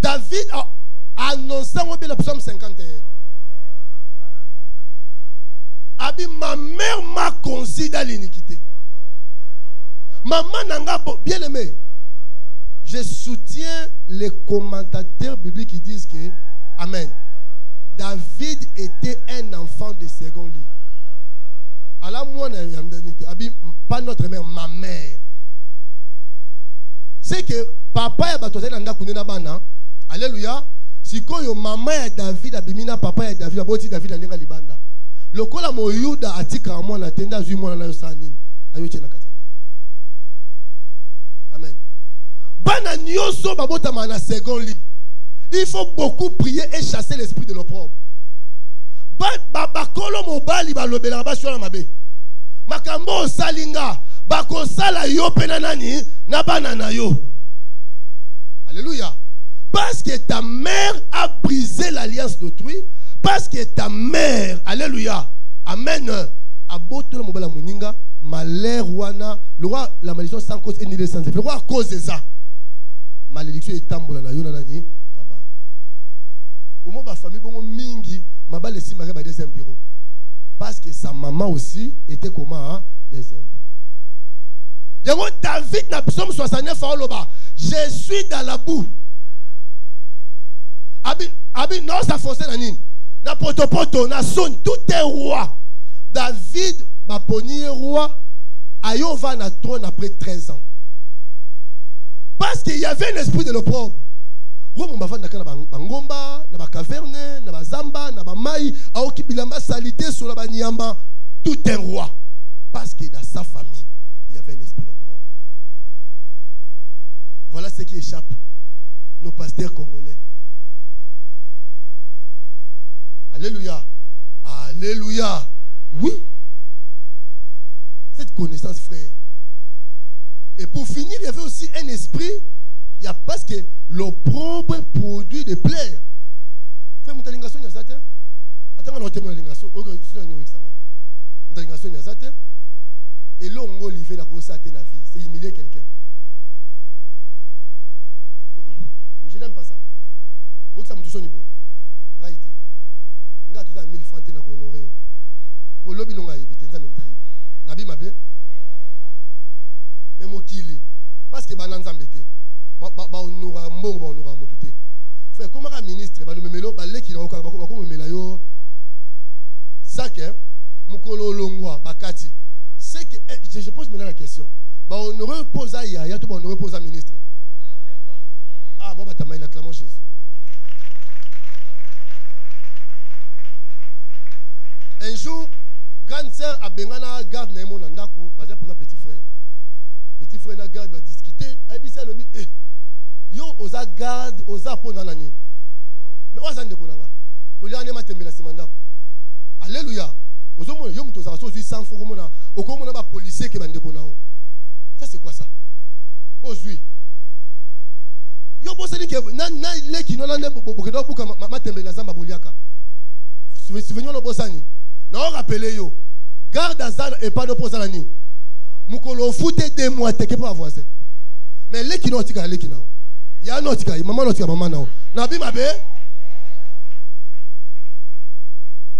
David a annoncé au le psaume 51. Abi, ma mère m'a conçu dans l'iniquité. Maman nanga, bien aimé, je soutiens les commentateurs bibliques qui disent que, Amen, David était un enfant de second lit. Alors moi, pas notre mère, ma mère. C'est que papa ya bato azali na ndako nde na bana alleluya sikoyo mama ya david abimi na papa ya david aboti david na ndenge libanda lokola moyuda atikaka mwana te nde azwi mwana na yo na amen. Bana nyonso babotama na second lit. Il faut beaucoup prier et chasser l'esprit de l'opprobre. Ba- ba- bakolo mobali balobelaka basi wana mabe. Makambo osali nga bakosala yo mpe na nani? Na na yo. Alléluia parce que ta mère a brisé l'alliance d'autrui parce que ta mère alléluia amen abotola mobali ya moninga malheur wana le roi la malédiction sans cause et nile sans effet le roi à cause de ça. Malédiction etambola na yo na nani na bana omo bafamille bongo mingi mabala esimbaka ba deuxième bureau parce que sa maman aussi était comment hein? deuxième bureau yango david na psaume 69 aoloba je suis dans la boue abi abi nosa fonce na nini na potopoto na soni tout est roi. David baponi ye roi ayo va na trône après 13 ans. Parce qu'il y avait un esprit de l'opprobre. Roi mo bavandaka na bang- bangomba na bacaverne na bazamba na bamai aoki bilamba sali te sola banyamba tout un roi. Parce que dans sa famille il y avait un esprit d'opprobre. Voilà ce qui échappe nos pasteurs congolais alléluia. Alléluia. Oui. Cette connaissance frère. Et pour finir il y avait aussi un esprit. Il y a parce que l'opprobre produit de plaire frère mutalinga so nyaza te atanga na otema linga so oyo so nyo eksanga mutalinga so nyaza te elongo olivier na kosa te na vie. C'est humilier quelqu'un. Mais je n'aime pas ça. Okisa mutu soni boye ngai te ngai tozala mille franc te na kohonore yo. Olobi no ngai yebi te nzambe moto ayebi. Nabi mabe? Me mokili. Parce que bana nzambe te Ba- ba- bahonoraka mbongo bahonoraka motu te. Frère komaka ministre banomemela yo baleki na yo kaka bako- bakomemela yo? Sake mokolo olongwa bakati que eh, je, je pose maintenant la question. Bahonore mpo oza yaya to bahonore mpo oza ministre. Ah bon batamaeli acclamons jésus un jour grande sœur abengana garde na ye mo na ndako baza mpona petit frère petit frère na garde badiscute ayebisi alobi eh, yo oza garde oza mpo na nini mais oyo aza ndeko na nga toliaka nde matembela nsima ndako alleluya ozomona yo moto ozalaka so ozwi sang fo komona okomona bapolisier ke bandeko na o ça c'est quoi ça po ozwi yo bosani ke na na leki no nande bokenda obuka ma- matembela nzambe aboliaka souvenir ono bosani naorapele yo. Garde aza epano mpo ozala nini mokolo ofute de mois teke mpo avoisin mais leki no otikala leki na o ya no otika mama no otika mama na o nabi mabe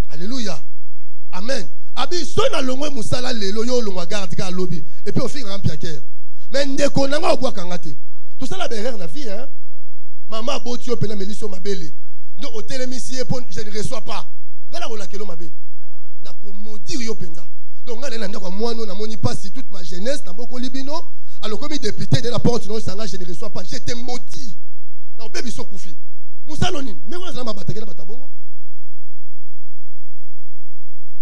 alleluya amen. Abi so nalongwe mosala lelo yo olongwa garde ka alobi epuis ofikaka mpiakere mais ndeko nanga obwakanga te tosala baerreur na vie hein? mama aboti yo mpena melisi yo mabele otelemisi ye mpo je ne reçois pas. Ngai nakolakela yo mabe nakomodire yo mpenza donc ngai naye na ndako ya mwana oyo namoni mpasi toute ma jeunesse nabokoli bino alokomi député nde na porte naosanga je ne reçois pas. Je te maudis na obebi so okufi mosala nini meko nazala mabatake na bata bongo.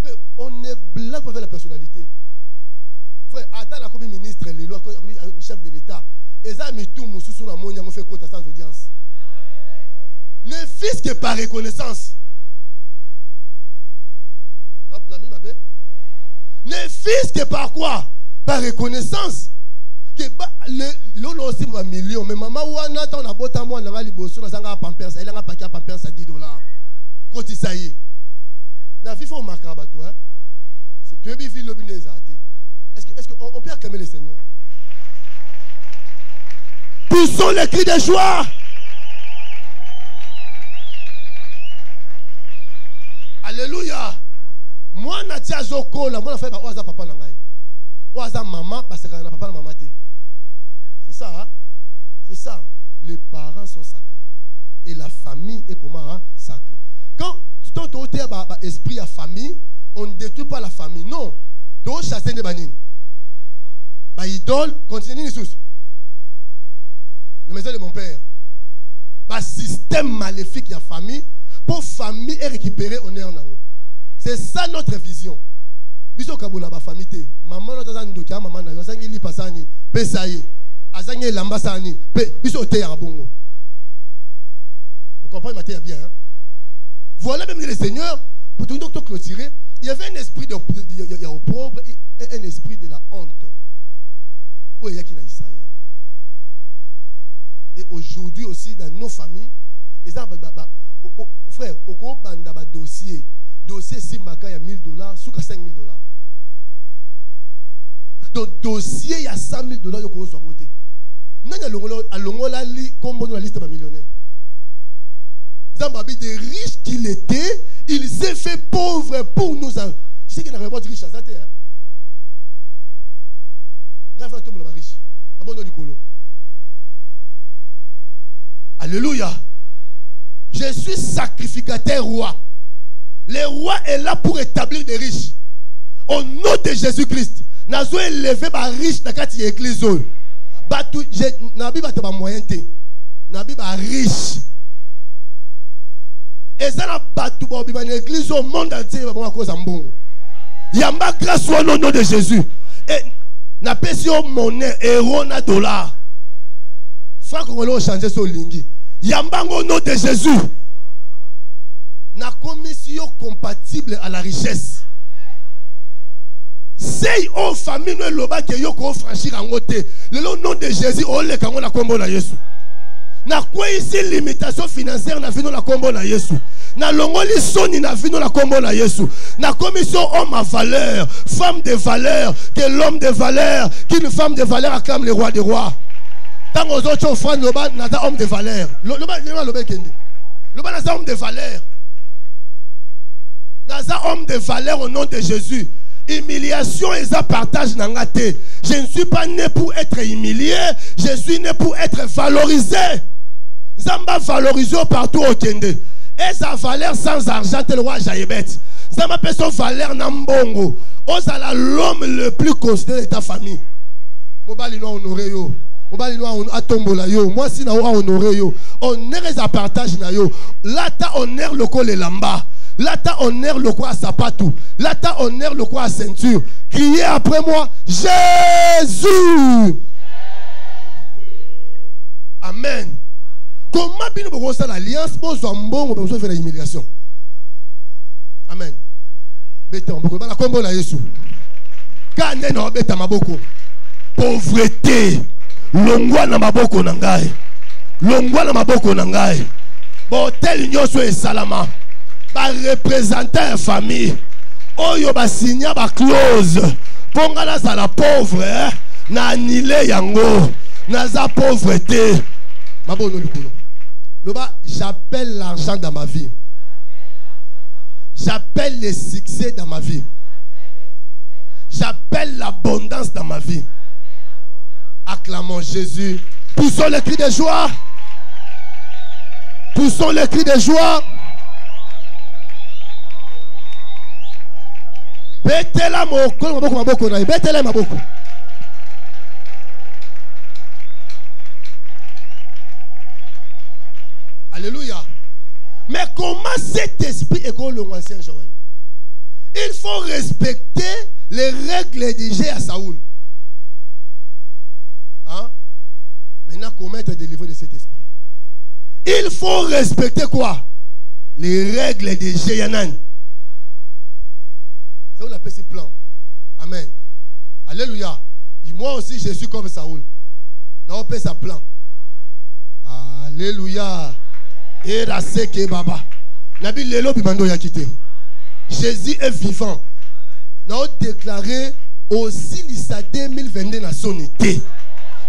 Frère on ne blague pas avec la personnalité. Frère ata nakomi ministre lelo akomi chef de l'état. Eza mitu mosusu namoni yango fe kota sans audience. Ne fils que par reconnaissance. Na- ne fils que par quoi? Par reconnaissance. Ba le lolo osimba bamillion mais mama wana ntango nabota mwana nanga liboso nazanga pampers. Ayelanga paki ya pampers ya 10 dollar kotisa ye na vie fo omarkaka bato hein? Si- toyebi vi lobi nde ezala te est-ce que, est-ce que on, on peut acclamer le seigneur? Poussons les cris de joie mwana ti azokola mwana fai oyo aza papa na ngai. Oyo aza mama basekaka na papa na mama te. C'est ça hein? c'est ça les parents sont sacrés. Et la famille est comment hein? sacrée. Quand tant toteya baesprit ya famille on ne détruit pas la famille. Non. Tochasse nde banini baidole continue nini lisusu la maison de mon père. Basystème maléfique ya famille. Mpo famille erécupérer honneur nango c'est ça notre vision. Biso kabola bafamille te. Mama noto aza ndoki ya mama na yo azangi lipa saa nini? Pesa ye. Azangi elamba saa nini? Mpe biso oteyaka bongo. Vous comprenez mateya bien hein? voilà même le seigneur. Pour tout te clôturer. Il y avait un esprit de, de, de, de, de opprobre et un esprit de la honte. Oyo eyaki na israël? Et aujourd'hui aussi dans nos familles eza ba- ba- ba- o- o- frère okobanda badossier dossier esimbaka ya 1000 dollars suka 5000 dollars. Donc dossier ya 100 000 dollars yo kozwa yango te nani alongola- alongolali kombo na liste ya bamillionnaire nzambe abi de riche qu'il était il s'est fait pauvre pour nous tu sais qu'il n'avait pas de riche aza te hein? ngai fa tombola bariche babono likolo alléluia. Je suis sacrificateur roi le roi est là pour établir des riches. Au nom de jésus-christ nazo élevé bariche na kati ya église oyo bato je- nabi bato bamoyen te nabi bariche eza na babima na église oyo monde entier babonga koza mbongo. Yamba grâce au nom de jésus. E, napesi yo monnaie euro na dollar. Franc congolais ochange so olingi yambango au nom de jésus nakomisi yo compatible à la richesse. Sei oyo famille no elobaki yo koofranchir yango te lelo nom de jésus oleka yango na nkombo na yesu. Nakweyisi limitation financière na vino na nkombo na yesu? Nalongoli soni na vino na nkombo na yesu. Nakomisi yo homme à valeur femme de valeur que l'homme de valeur qu'une femme de valeur acclame le roi des rois. Ntango ozotya offrande loba naza homme de valeur. Lo- loba ekende loba naza homme de valeur naza homme de valeur au nom de jésus humiliation eza partage na nga te je ne suis pas né pour être humilié je suis né pour être valorisé. Nzambe avalorise yo partout okende eza valeur sans argent te lokwa jaibet nzambe apesi yo valeur na mbongo. Ozala l'homme le plus considéré de ta famille. Mobali no ahonore yo. Mobali no atombola yo. Mwasi na yo ahonore yo honneur eza partage na yo. Lata honneur lokola elamba lata honneur lokola sapatu lata honneur lokola ceinture. Criez après moi jésus. Amen. Comment bino bokosala alliance bozwa mbongo bozofela humiliation amen. Beta maboko bana kombo na yesu. Ka nde na obeta maboko. Pauvreté. Longwa na maboko na longwa na maboko na ngai. Bohotele nyonso esalama barepresente ya famille. Oyo basinya baclose mpo ngai nazala pauvre eh? na anile yango. Naza pauvre te mabono likolo loba j'appelle l'argent dans ma vie. J'appelle le succès dans ma vie. J'appelle l'abondance dans ma vie. Acclamons Jésus. Poussons les cris de joie poussons les cris de joie betela mokolo maboko maboko na ye. Betela alléluia. Mais comment cet esprit est le ancien Joël? Il faut respecter les règles du jeu à Saoul. Hein? maintenant comment être délivré de cet esprit? Il faut respecter quoi? Les règles du jeu Saoul appelle ce plan. Amen. Alléluia. Et moi aussi, je suis comme Saoul. Non, on sa plan. Alléluia. Et la baba. Nabi lelo bimando. Jésus est vivant. Nous avons déclaré aussi l'ISA 2022 na son été.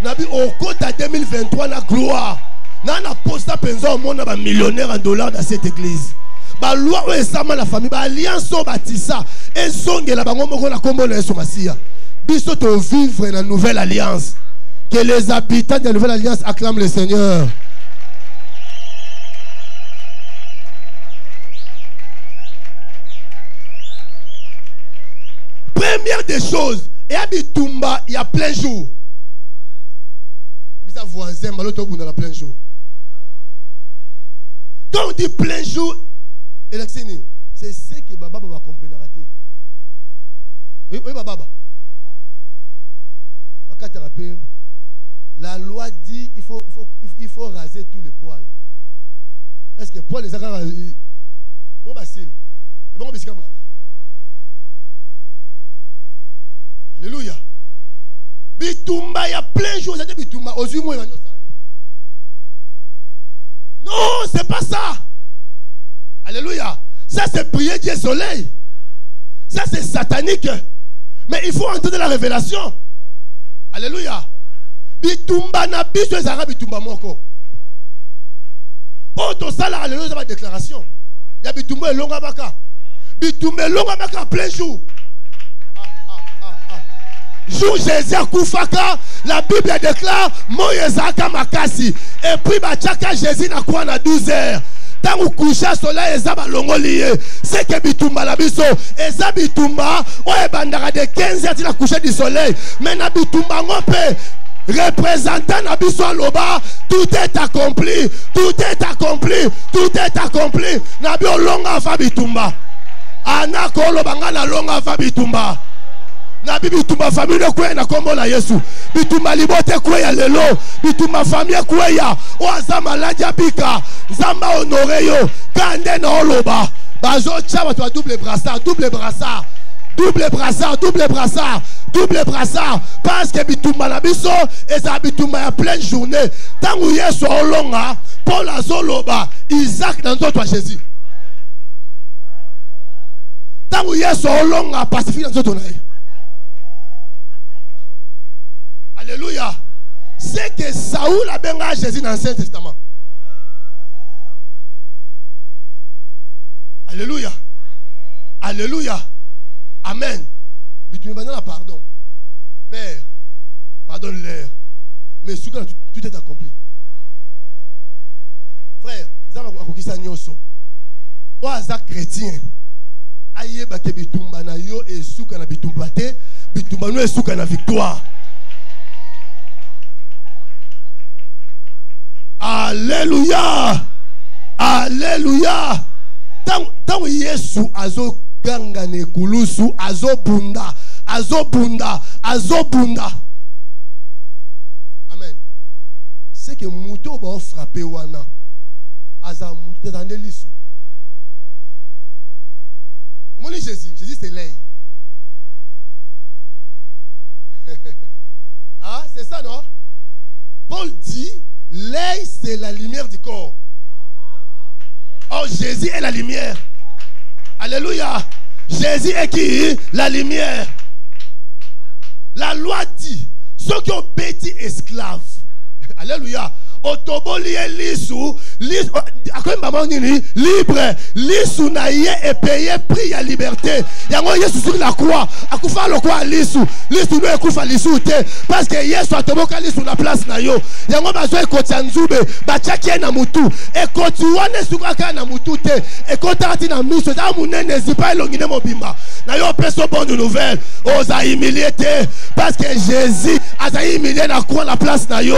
Nabi côté 2023 na gloire. Nana posta penza au monde ba millionnaire en dollars dans cette église. Baloi oyo esama na famille baalliance oyo batisa ezongela bango moko na nkombo na yesu masiya. Biso tovivre na nouvelle alliance. Que les habitants de la nouvelle alliance acclament le seigneur. Première des choses eya bitumba ya plein jour. Ebisa voisin malo tobunda na plein jour. Quand on dit plein jour elakisi c'est ce que bababa bacomprendra te oyi bababa bakataka mpe la loi dit il faut, il faut, il faut raser tous les poils. Est ce que poil eza kaka po basile ebongo bisika mosusu alléluia. Bitumba ya plein jour eza te bitumba. Ozwi moi banyosali non c'est pas ça Alléluia. Ça, c'est prier Dieu soleil. Ça, c'est satanique. Mais il faut entendre la révélation. Alléluia. Bitumba na biso ezara bitumba moko. Oh, to sala alléluia c'est ma déclaration. Il y a bitumba elonga baka. Bitumba elonga baka plein jour. Jour Jésus akufaka, la Bible déclare Moïse aka makasi. Et puis bachaka Jésus na kwa na 12 heures. ntango kusha soleil eza balongoli ye seke bitumba na biso. Eza bitumba oyo ebandaka de 15 heures tina coucher du soleil. Me na bitumba yango mpe représentant na tout est accompli tout est accompli tout est accompli. Na bi olonga ava bitumba. Anako oloba ngai nalonga na bi bitumba famille ekweya na na yesu. Bitumba libota ekweya lelo. Bitumba famille ekweya oyo aza maladi abika nzambe ahonore yo. Na oloba. Bazotya bato ba double brassard double brassard. Double brassard double brassard. Double brassard. Parce que bitumba na biso ezala bitumba ya pleine journée. Ntango yesu aolonga paul azoloba. Isaac na nzoto ya jésus. Ntango yesu aolonga pacifique na nzoto na Alléluia. C'est que Saoul a bien Jésus dans l'Ancien Testament. Alléluia. Alléluia. Amen. Mais tu me demandes pardon. Père, pardonne-leur. Mais ce que tout est accompli? Frère, Zama akokisa nyonso. O aza chrétien. Ayeba ke bitumba na yo esuka na bitumba te, bitumba no esuka na victoire. Alléluia. Alléluia. Tant Yesu azoganga na ekulusu azobunda azobunda azobunda amen c'est que moto oyo baofrape wana aza motu te eza nde lisu Mon dit Jésus. Jésus, c'est l'œil. [LAUGHS] ah, c'est ça, non? Paul dit, l'œil, c'est la lumière du corps. Oh, Jésus est la lumière. Alléluia. Jésus est qui? La lumière. La loi dit, ceux qui ont bêti esclaves. [LAUGHS] Alléluia. Otoboli ye lisu akoyembama nini libre. Lisu na ye epeye prix ya liberté. Yango yesu soki na croix akufa lokola lisu lisu no ekufa lisu te parce que yesu atoboka lisu na place na yo. Yango bazwa ekoti ya nzube. Batiaki ye na mutu ekoti wana esukaka na mutu te ekotaka ti na miso ezaka monene ezipa elongi nde mobimba na yo opesa bonne nouvelle. Oza humilie te parce que jésus azali humilie na croix na place na yo.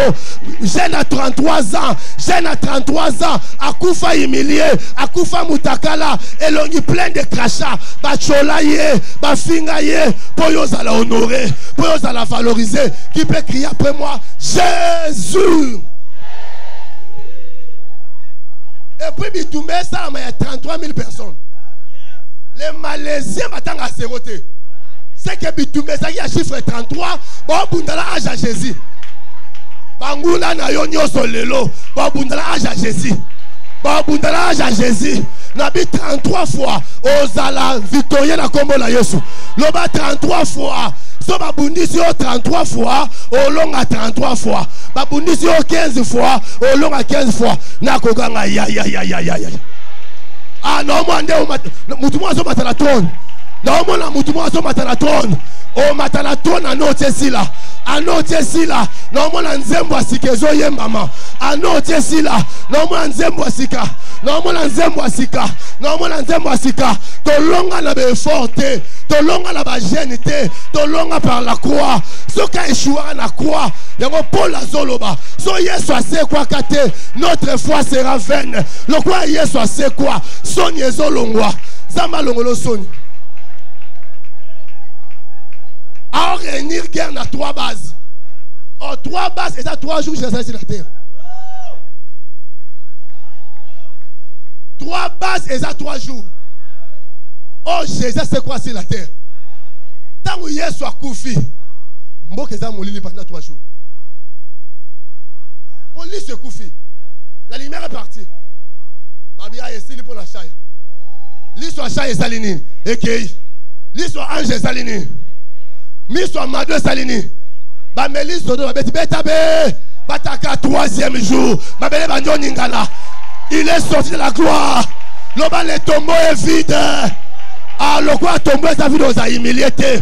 Jeune à 33 ans jeune à 33 ans akufa humilie akufa mutakala elongi plein de crachat bachola ye bafinga ye mpo yo honoré mpo yo valorisé. Qui peut crier après moi? Jésus. Et puis bitumba esalama ya 33 000 personnes. Les malaisiens batanga à zéro te c'est que bitumba ezalaki ya chiffre 33 baobundala age ya jésus banguna na yo nyonso lelo. Babundala age ya jésus. Babundala age ya jésus. Nabi 33 fois ozala victorien na nkombo na yesu. Loba 33 fois. So babundisi yo 33 fois olonga 33 fois. Babundisi yo 15 fois olonga 15 fois. Nakokanga yayayayayaya ah naomona nde mutu moko azomata na trone naomona mutu moko azomata na trone omata na trone anoti esila anoti esila naomona nzembo ya sika ezoyembama anoti esila naomona nzembo ya sika. Naomona nzembo ya sika. Naomona nzembo ya sika. Tolonga na baeffort te tolonga na bagene te tolonga par la croix. Soki aeshuwaka na croix. Yango paul so yesu asekwaka te notre foi sera vaine. Lokola yesu asekwa soni ezolongwa nzambe alongolo soni aoréunir guerre na trois bases. En trois bases eza trois jours jésus asalisi na terre. Trois bases eza trois jours. Oyo jésus asekwa sur la terre? Ntango yesu akufi mboka eza molili pendant trois jours. Mpo liso ekufi la lumière est partie. Babia esili mpo na shaya liso ya shaya esali nini ekei ya ange esali nini miso ya mado esali nini bameli sodo babeti beta be bataka troisième jour. Babele bandi oningana il est sorti de la gloire. Loba le tombeau est vide. Ah lokola tombeau eza vide oza humilie te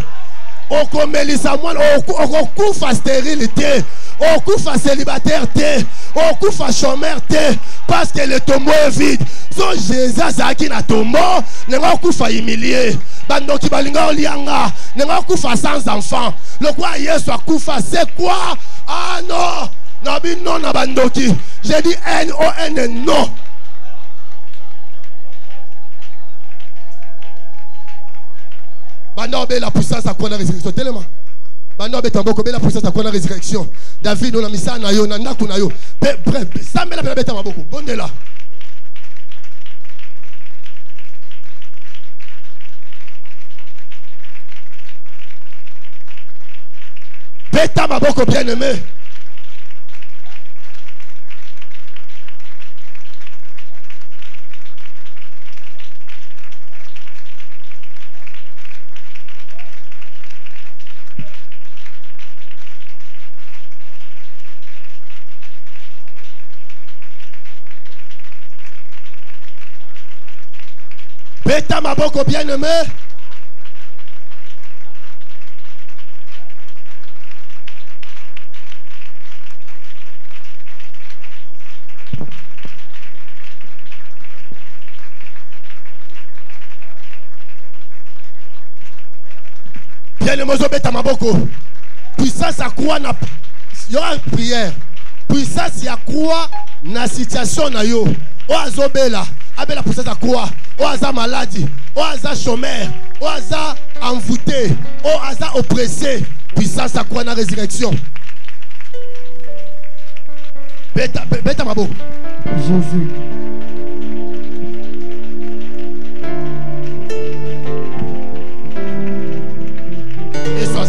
okomelisa mwana okokufa stérile te okufa célibataire te okufa chômeur parce que le tombeau est vide. So jésus azalaki na tombeau ndenge okufa humilie bandoki balinga olianga. Ndenge okufa sans enfant. Lokola yesu akufa c'est quoi? Ah non. Nabi non na bandoki. J'ai dit n o n non. Banda obela puissance akua na résurrection? Telema banda obeta mboko obela puissance akua na résurrection? David na misala na yo na ndako na yo. Bref sambela mpena beta maboko bondela beta maboko bien aimé beta maboko bien aimé bien aimé ozobeta maboko. Puissance akua na yo prière. Puissance ya kuwa na situation na yo. Oyo azobela abela puissance akua oyo aza maladi oyo aza chômeur oyo aza envoûté oyo aza oppressé. Puissance akua na résurrection. Beta, beta maboko. Jésus.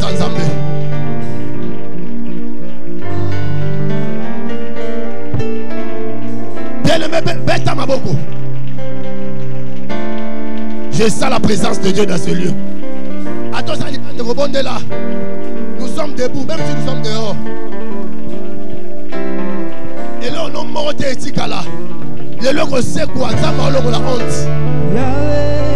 Topesa nzambe maboko je sens la présence de Dieu dans ce lieu. Atozali bande kobondela nous sommes debout même si nous sommes dehors. Eloko no moko te etikala lelo ekosekwa nzambe olongola honte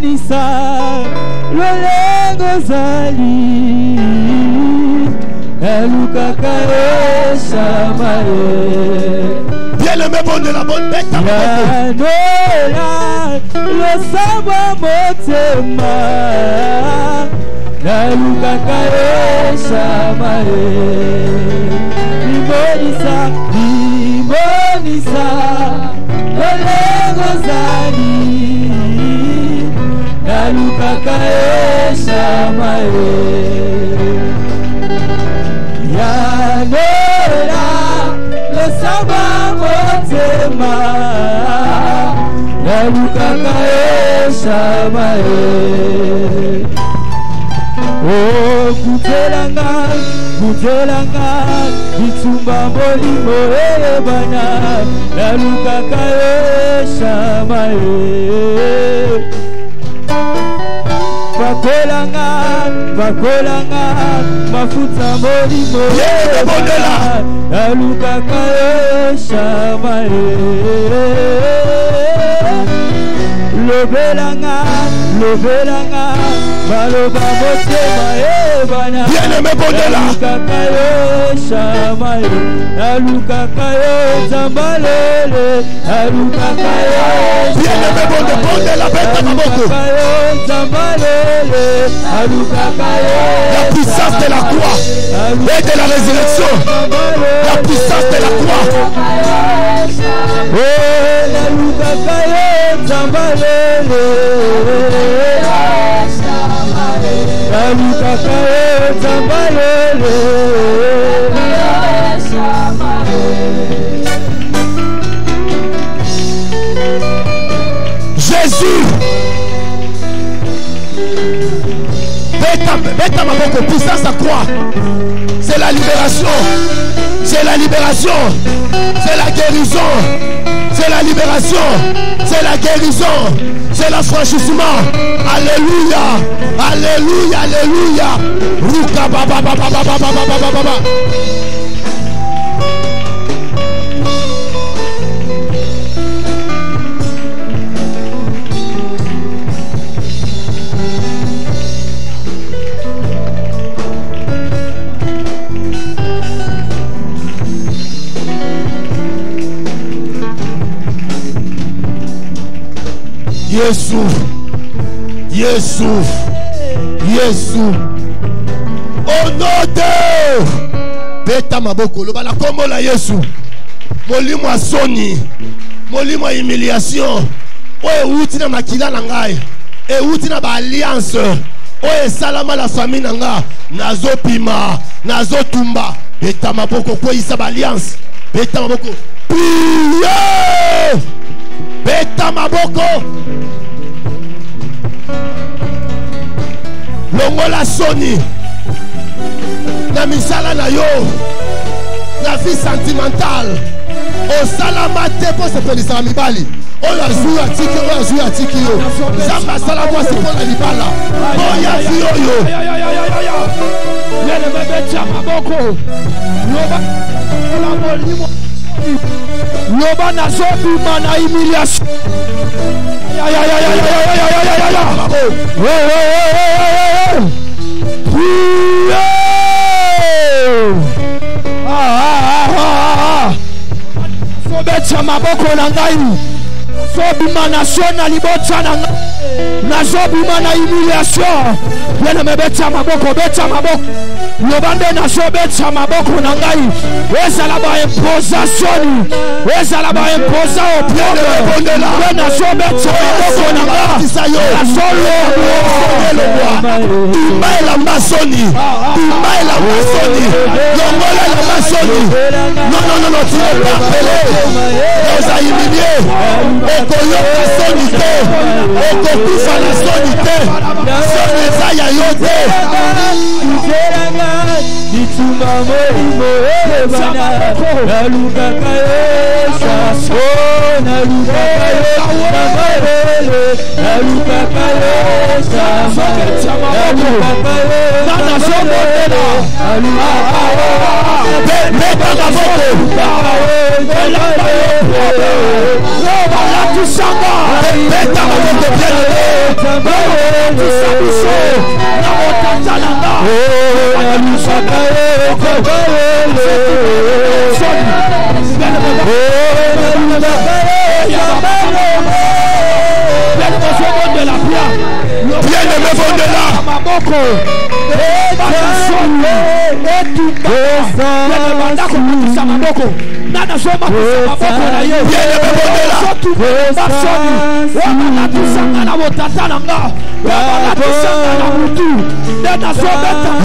limonisa lolengo ozali. Nalukaka eshama ye bien-aimé bondela bon beta maboko yanola losambwa motema. Nalukaka eshama ye limonisa limonisa lolengo ozali nalukaka eshama ye yanola losamba motema. Nalukaka eshama ye okutelanga kutelanga bitumba molimo eyebana nalukaka eshama ye bakolanga bakolanga mafuta molimo. Nalukaka yo shama lobelanga lobelanga. bien-aimé la puissance de la croix. Et de la résurrection. La puissance de la croix. Nzambalele nalukaka yo nzambalele Jésus. Puissance à croix. C'est la libération. C'est la libération. C'est la guérison. C'est la libération. C'est la guérison. C'est l'affranchissement. Alléluia. Alléluia. Alléluia. Yesu. Yesu. Yesu. Nom de beta maboko loba na kombo la Yesu. Molimo ya soni. Molimo ya humiliation. Oyo ewuti na makila na ngai. Ewuti na baalliance. Oyo esalama na famille na nga. Nazopima. Nazotumba. Beta maboko kweyisa baalliance. Beta maboko. Priez! beta maboko longola soni na misala na yo. Na vie sentimentale. Osalama te mpo sepelisaka mibali. Oyo azwi atiki oyo azwi atiki yo. Nzambe asala mwasi mpo na libala. Oya vi oyo. Maboko loba nazobima na humiliation azobetya maboko na ngai. Na so na libota na ngai nazobima na humiliation ye namebetya maboko betya maboko. Loba nde nazobeta maboko na ngai ezala baimposa soni ezala baimposa oprobe nde nazobeta maboko na nga nazolobwa bima elamba soni bima elamba soni longola elamba soni non non non non tu n'es pas appelé. Oza humilie okoyoka soni te okokufa na soni te. Soni eza ya yo te Nzeranga lituma molimo elebana nalukaka yesa o nalukaka yesa malele nalukaka yesa nalukaka nazobondela beta maboko balatisanga beta maboko bien balatisa biso na botata na nga nalukaka yesa malele nalukaka yesa malele ozobondela bia bien aimé bondela maboko banasoni etumba komatisa maboko nga nazomatisa maboko na ye bien aimé bondela basoni obalatisanga na botata na na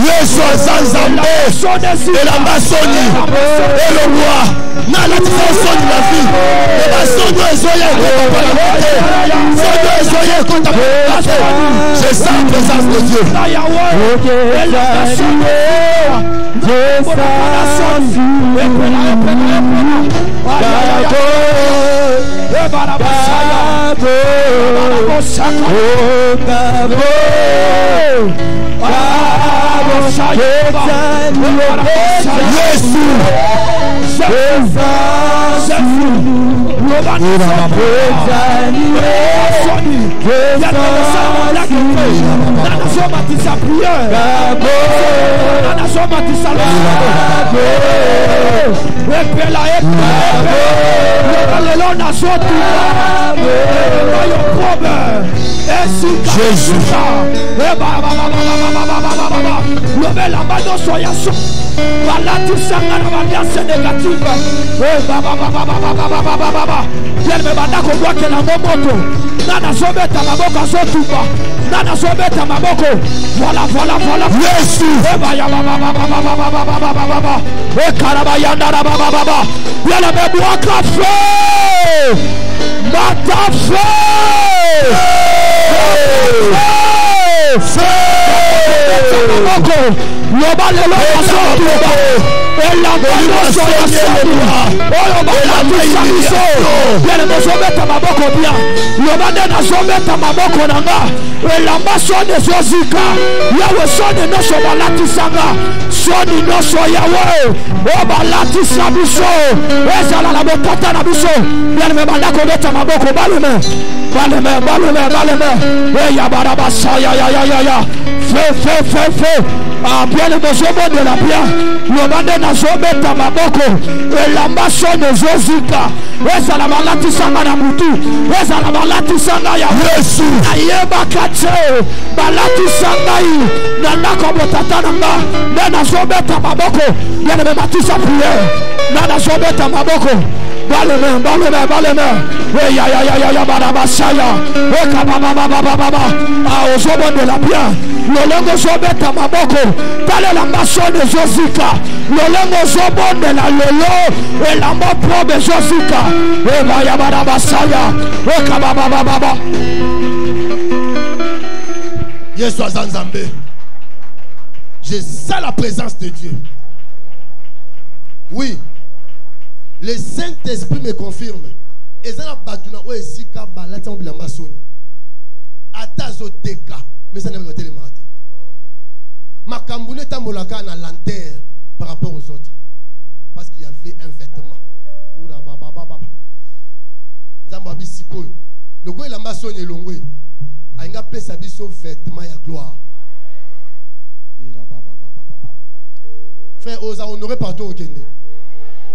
yesu aza nzambe. elamba soni elongwa nalatisa soni na vi eba soni ezoya ekota mpona te soni ezoya te je sens présence de dieu na epela epela epela ebala basaya ebala bosaka yesu nazomatisa priere nazomatisa epela epela lelo nazotuna oyo probe Jésus. balatisanga na baliance négative yerme banda kobwakelango moto nga nazobeta maboko azotumba nga nazobeta maboko vola vola vola yesu ebaya ekarabayandara babababa yerme bwaka fe mata fe maboko loba lelo azotumba elamba nyonso ya soni oyo balatisa biso yele nazobeta maboko bia loba nde nazobeta maboko na nga elamba soni ezozika yawe soni nyonso balatisanga soni nyonso yawe oyo balatisa biso ezala na botata na biso yaneme banda kobeta maboko baleme baleme baleme baleme eyabarabasayayayaya fe fe fe fe abiele bozobondela bia. Loba nde nazobeta maboko. Elamba soni ezozika ezala balatisanga na mutu ezala balatisanga ya yesu nayebaka te balatisa ngai na ndako botata na nga nde nazobeta maboko. Nde namematisa priere nde nazobeta maboko. Baleme baleme baleme eyayayayaya bana basaya ekababababababa ozobondela bien lolenge ozobeta maboko. Talelanga soni ezozika lolenge ozobondela lelo elamba probe ezozika ebaya bana basaya ekabababababa yesu aza nzambe je sens la présence de dieu. Oui. Le saint-esprit me confirme. Eza na bato na oyo esika balati yango bilamba soni. Ata azoteka mesa na batelemaka te makambo no etambolaka na lantere par rapport aux autres. Parce qu'il y avait un vêtement. Oula, ba, ba, ba, ba, ba. nzambe abi sikoyo lokola elamba soni elongwe alingi apesa biso vêtement ya gloire. Frère oza honoré partout okende.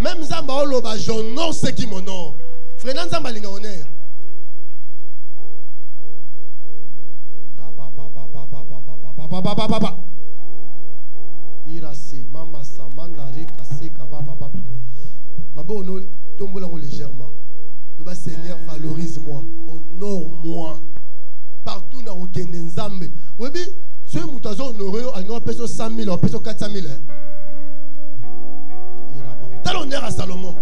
Même nzambe aoloba j'honore ce qui m'honore frère na nzambe alinga légèrement. Le Seigneur, valorise-moi, honore-moi. Partout dans le Nzambe. Oui, ce mout azo honoré, on a payé 100 000, on a payé 400 000. hein. Irababa. T'as l'honneur à Salomon.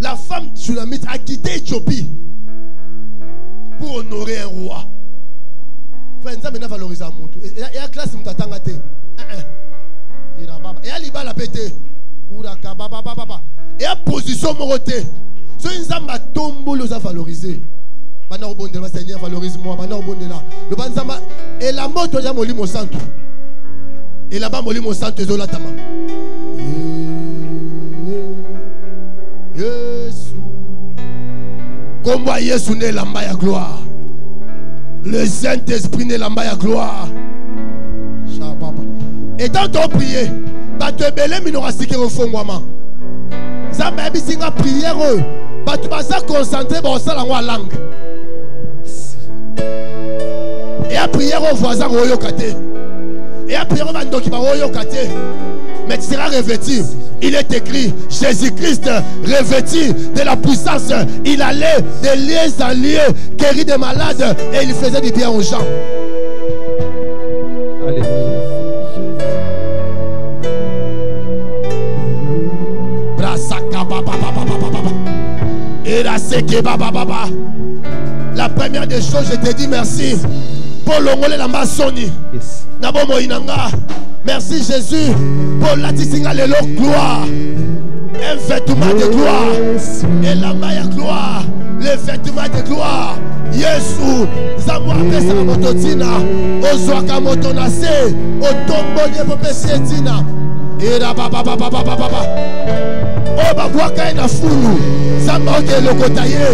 La femme Shulamite a quitté Éthiopie pour honorer un roi frère nzambe na valoriser mutu. E, ya classe mutu atanga te. Eh, eh. Ira baba. Ya libala pe te. Uraka bababababa eya position moko te. Soki nzambe atomboli oza valoriser banda kobondela baseigneur valorise moi. Banda kobondela. Loba nzambe elamba oto aza molimo santu. Elamba molimo santu ezolatama yesu. Kombo ya yesu nde elamba ya gloire. Le Saint-Esprit ne elamba ya gloire. Shababa. Et tant qu'on prier, bato ebele minoko asiki kofongwama. Nzambe ayebisi nga prière oyo bato baza concentré bakosala yango ya langue. eya prière oyo voisin koyoka te eya prière oyo bandoki bakoyoka te mais tu seras revêtu. Il est écrit, Jésus-Christ, revêtu de la puissance, il allait de lieu en lieu, guérit des malades et il faisait du bien aux gens. Alléluia. La première des choses, je te dis merci. Pour l'ongolais, la maçonnie. Yes. Merci Jésus pour la tisinga lelo gloire. Un vêtement de gloire. Et la maille gloire. Le vêtement de gloire. Yesu nzambe apesaka moto ntina ozwaka moto na se otomboli epopesi ye ntina era bababababababa oyo babwaka ye na fulu nzambe oki elokota ye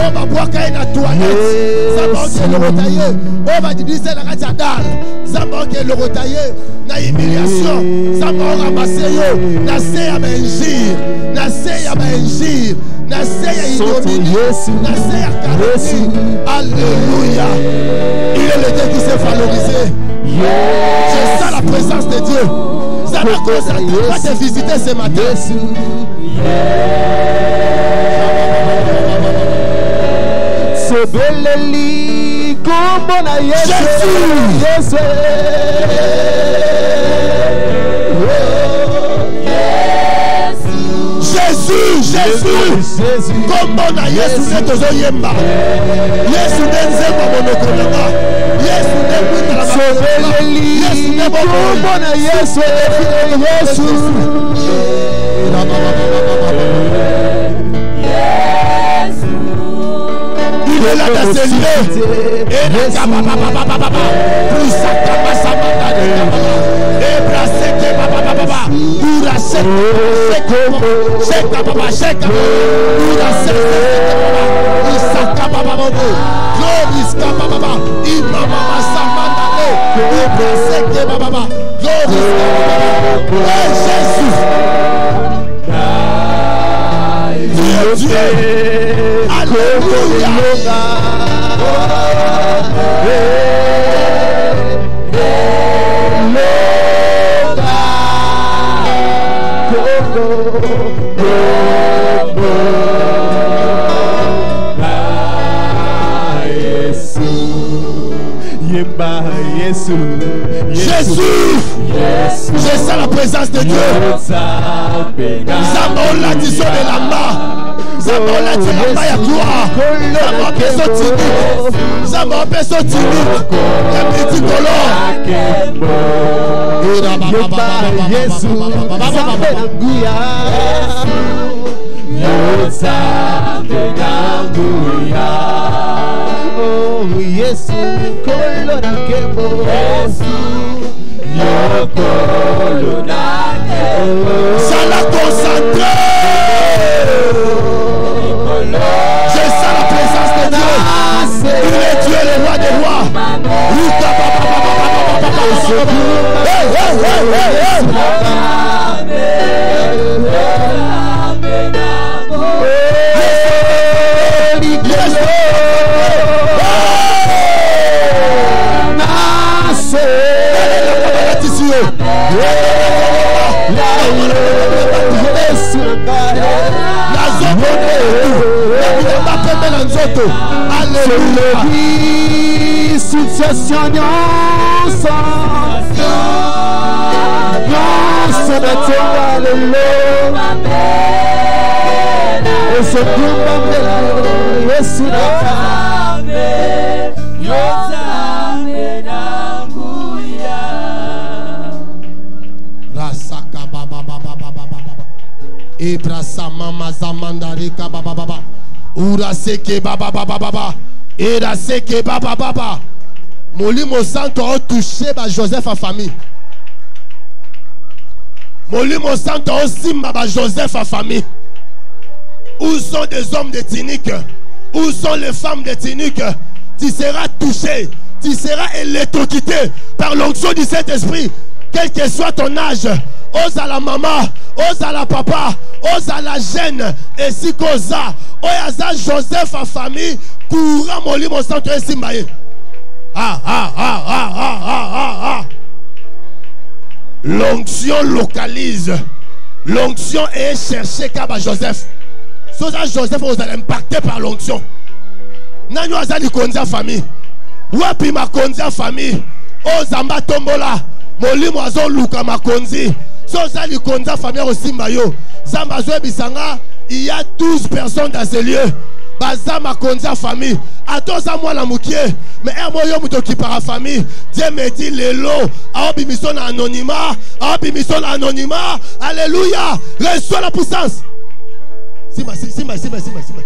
oyo babwaka ye na toilette nzambe oki elokota ye oyo badibisa ye na kati ya dale nzambe oki elokota ye na humiliation nzambe oramase yo. Na se ya bainjire na se ya bainjire na se ya ignomini na se ya kalani alléluia. Il est le Dieu qui s'est valorisé. C'est ça la présence de Dieu. Ça va constater va te visiter ce matin sebeleli kombo na yesu. Yesu. Jésus jésus. Kombo na yesu nde tozoyemba. Yesu nde nzembo monoko nanga yesu nde yesu. Nde kombo na yesu. Yesu Glory, Glory, Jésus de Dieu. Jésus, je sens la présence de Dieu. De nzambe olati elamba ya gloire nzambe opeso timide nzambe opeso timide ya mitikolo yemba yesu nzambe na nguya nzambe na nguya oh yesu kolo na nkembo yokolo na nkembo zala concentré je sens la présence de Dieu il est Dieu le roi des rois ba Alléluia. L'église Alléluia. Et c'est tout uraseke baba baba baba iraseke baba baba molimo santo otouche bajoseph a famille. Molimo santo osimba bajoseph a famille. Où sont des hommes de Tinique? Où sont les femmes de Tinique? Tu seras touché, tu seras électrocuté par l'onction du Saint-Esprit, quel que soit ton âge. Ose à la maman, ose à la papa, ose à la jeune, et si koza, oyaza Joseph a famille, courant mon lit, mon centre et simbaye. Ah, ah, ah, ah, ah, ah, ah, ah. L'onction localise. L'onction est cherchée par Joseph. soza joseph ozala impacté par l'onction nani oyo aza likonzi ya famille? Wapi makonzi ya famille? Oyo zamba atombola molimo azoluka makonzi. So oza likonzi ya famille akosimba yo. Nzambe azoyebisa nga il y a 12 personnes dans ce lieu. Baza makonzi ya famille. Ata oza mwana mokie mais ere moko yo moto okipaka famille. Me lelo aobimiso na anonymat aobimiso na anonymat. Alléluia. Reçois la puissance. Simba, Simba, Simba, Simba, Simba.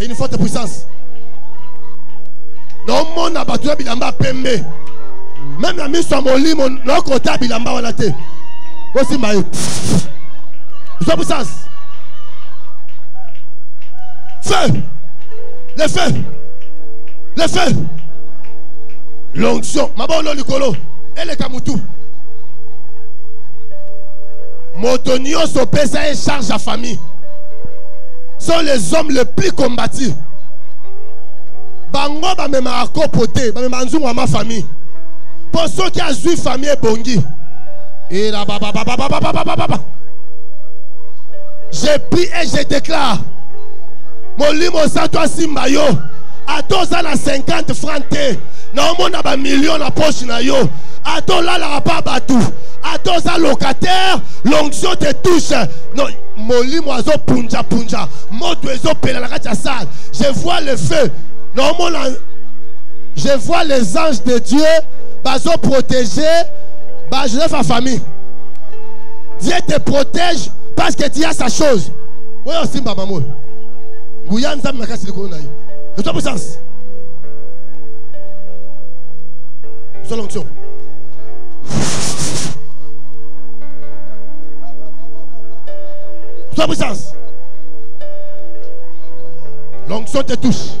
Une forte puissance. naomona bato ya bilamba pembe meme na miso ya molimo nakota bilamba wana te kosimba ye zwa puissance feu! Le feu! Le feu! L'onction. Mabono likolo eleka mutu moto nyonso opesa ye charge ya famille. Sont les hommes les plus combatifs bango bamemaka kopo te bamemaka nzungu ya mafamille mpo soki azwi famille ebongi je prie et je déclare santo yo. Ata oza na 50 locataire l'onction te touche. Je vois le feu. Je vois les anges de dieu bazo protéger bah Joseph en famille. Dieu te protège parce que tu as sa chose. Oui, aussi, maman. Guyane, ça me casse le coronaï. C'est toi puissance. Sois l'onction. Sois puissance. L'onction te touche.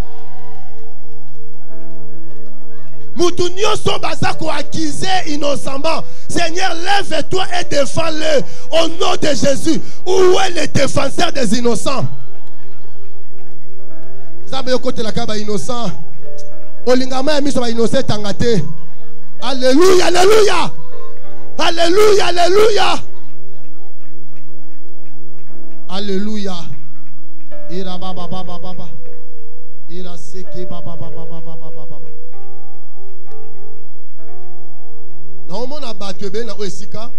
mutu nyonso baza koakize innocemment. Seigneur lève-toi et défends-le. Au nom de jésus où est le défenseur des innocents? Nzambe yokotelaka bainnocent olingama ya miso bainnocent etanga te alleluya alleluya Alléluia, Alléluia. Alléluia. Ira baba baba baba. Ira seke baba bato ebele na oyo esika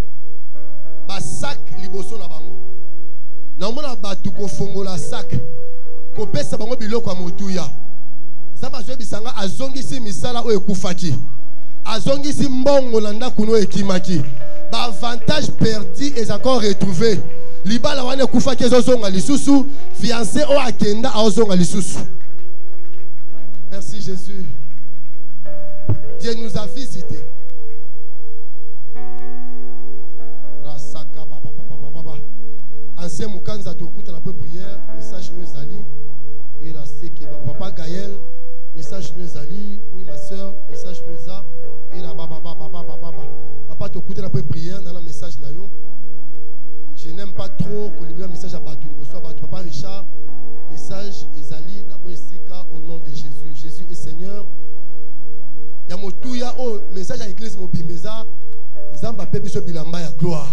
basak liboso na bango. Naomona bato kofongola sak kopesa bango biloko ya motuya. Nzambe azoyebisa nga azongisi misala oyo ekufaki. Azongisi mbongo na ndako no ekimaki. Baavantage perdu eza encore retrouvé. Libala wana ekufaki ezozonga lisusu fiancé oyo akenda aozonga lisusu. Merci jésus. Dieu nous a visité message no ezali era seke papa gaël message no ezali oui ma soeur message no eza era bababababababa papa tokutana mpe prière na na message na yo je n'aime pas trop kolibela message ya bato liboso ya bato papa richard message ezali au nom de jésus. Jésus est seigneur. Oyo message ya église mobimba eza nzambe ape biso bilamba ya gloire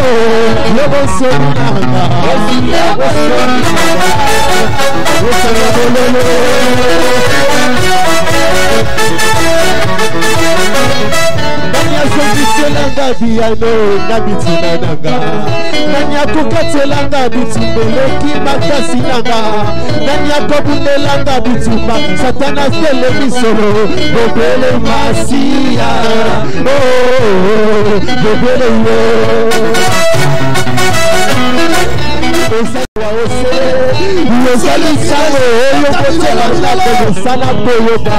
nanga yo bonsomi nanga osala bololo nani azongiselanga biyano na mitina nanga nani akokatelanga bitumba eleki makasi nanga nani akobundelanga bitumba satana telemi solo bobele masiya bobele yo ozali sango oyo kotela ndako mosala koyoba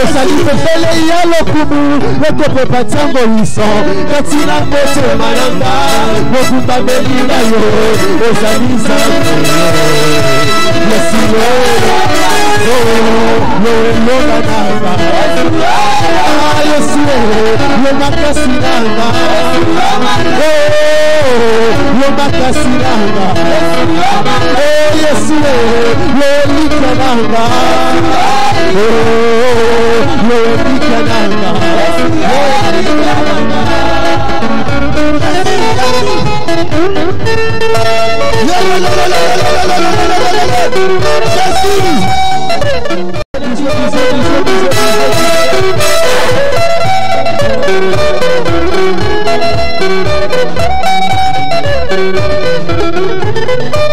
ozali pepele ya lokumu ekopepa ntango liso kati na motema na nga mokupameli na yo ozali sango yesilo yoelonga na nga yesilo yo makasi na nga Yesuere lomakasiranga Oh eh, Yesuere lolikananga Oh eh, lolikananga Jesus you. [LAUGHS]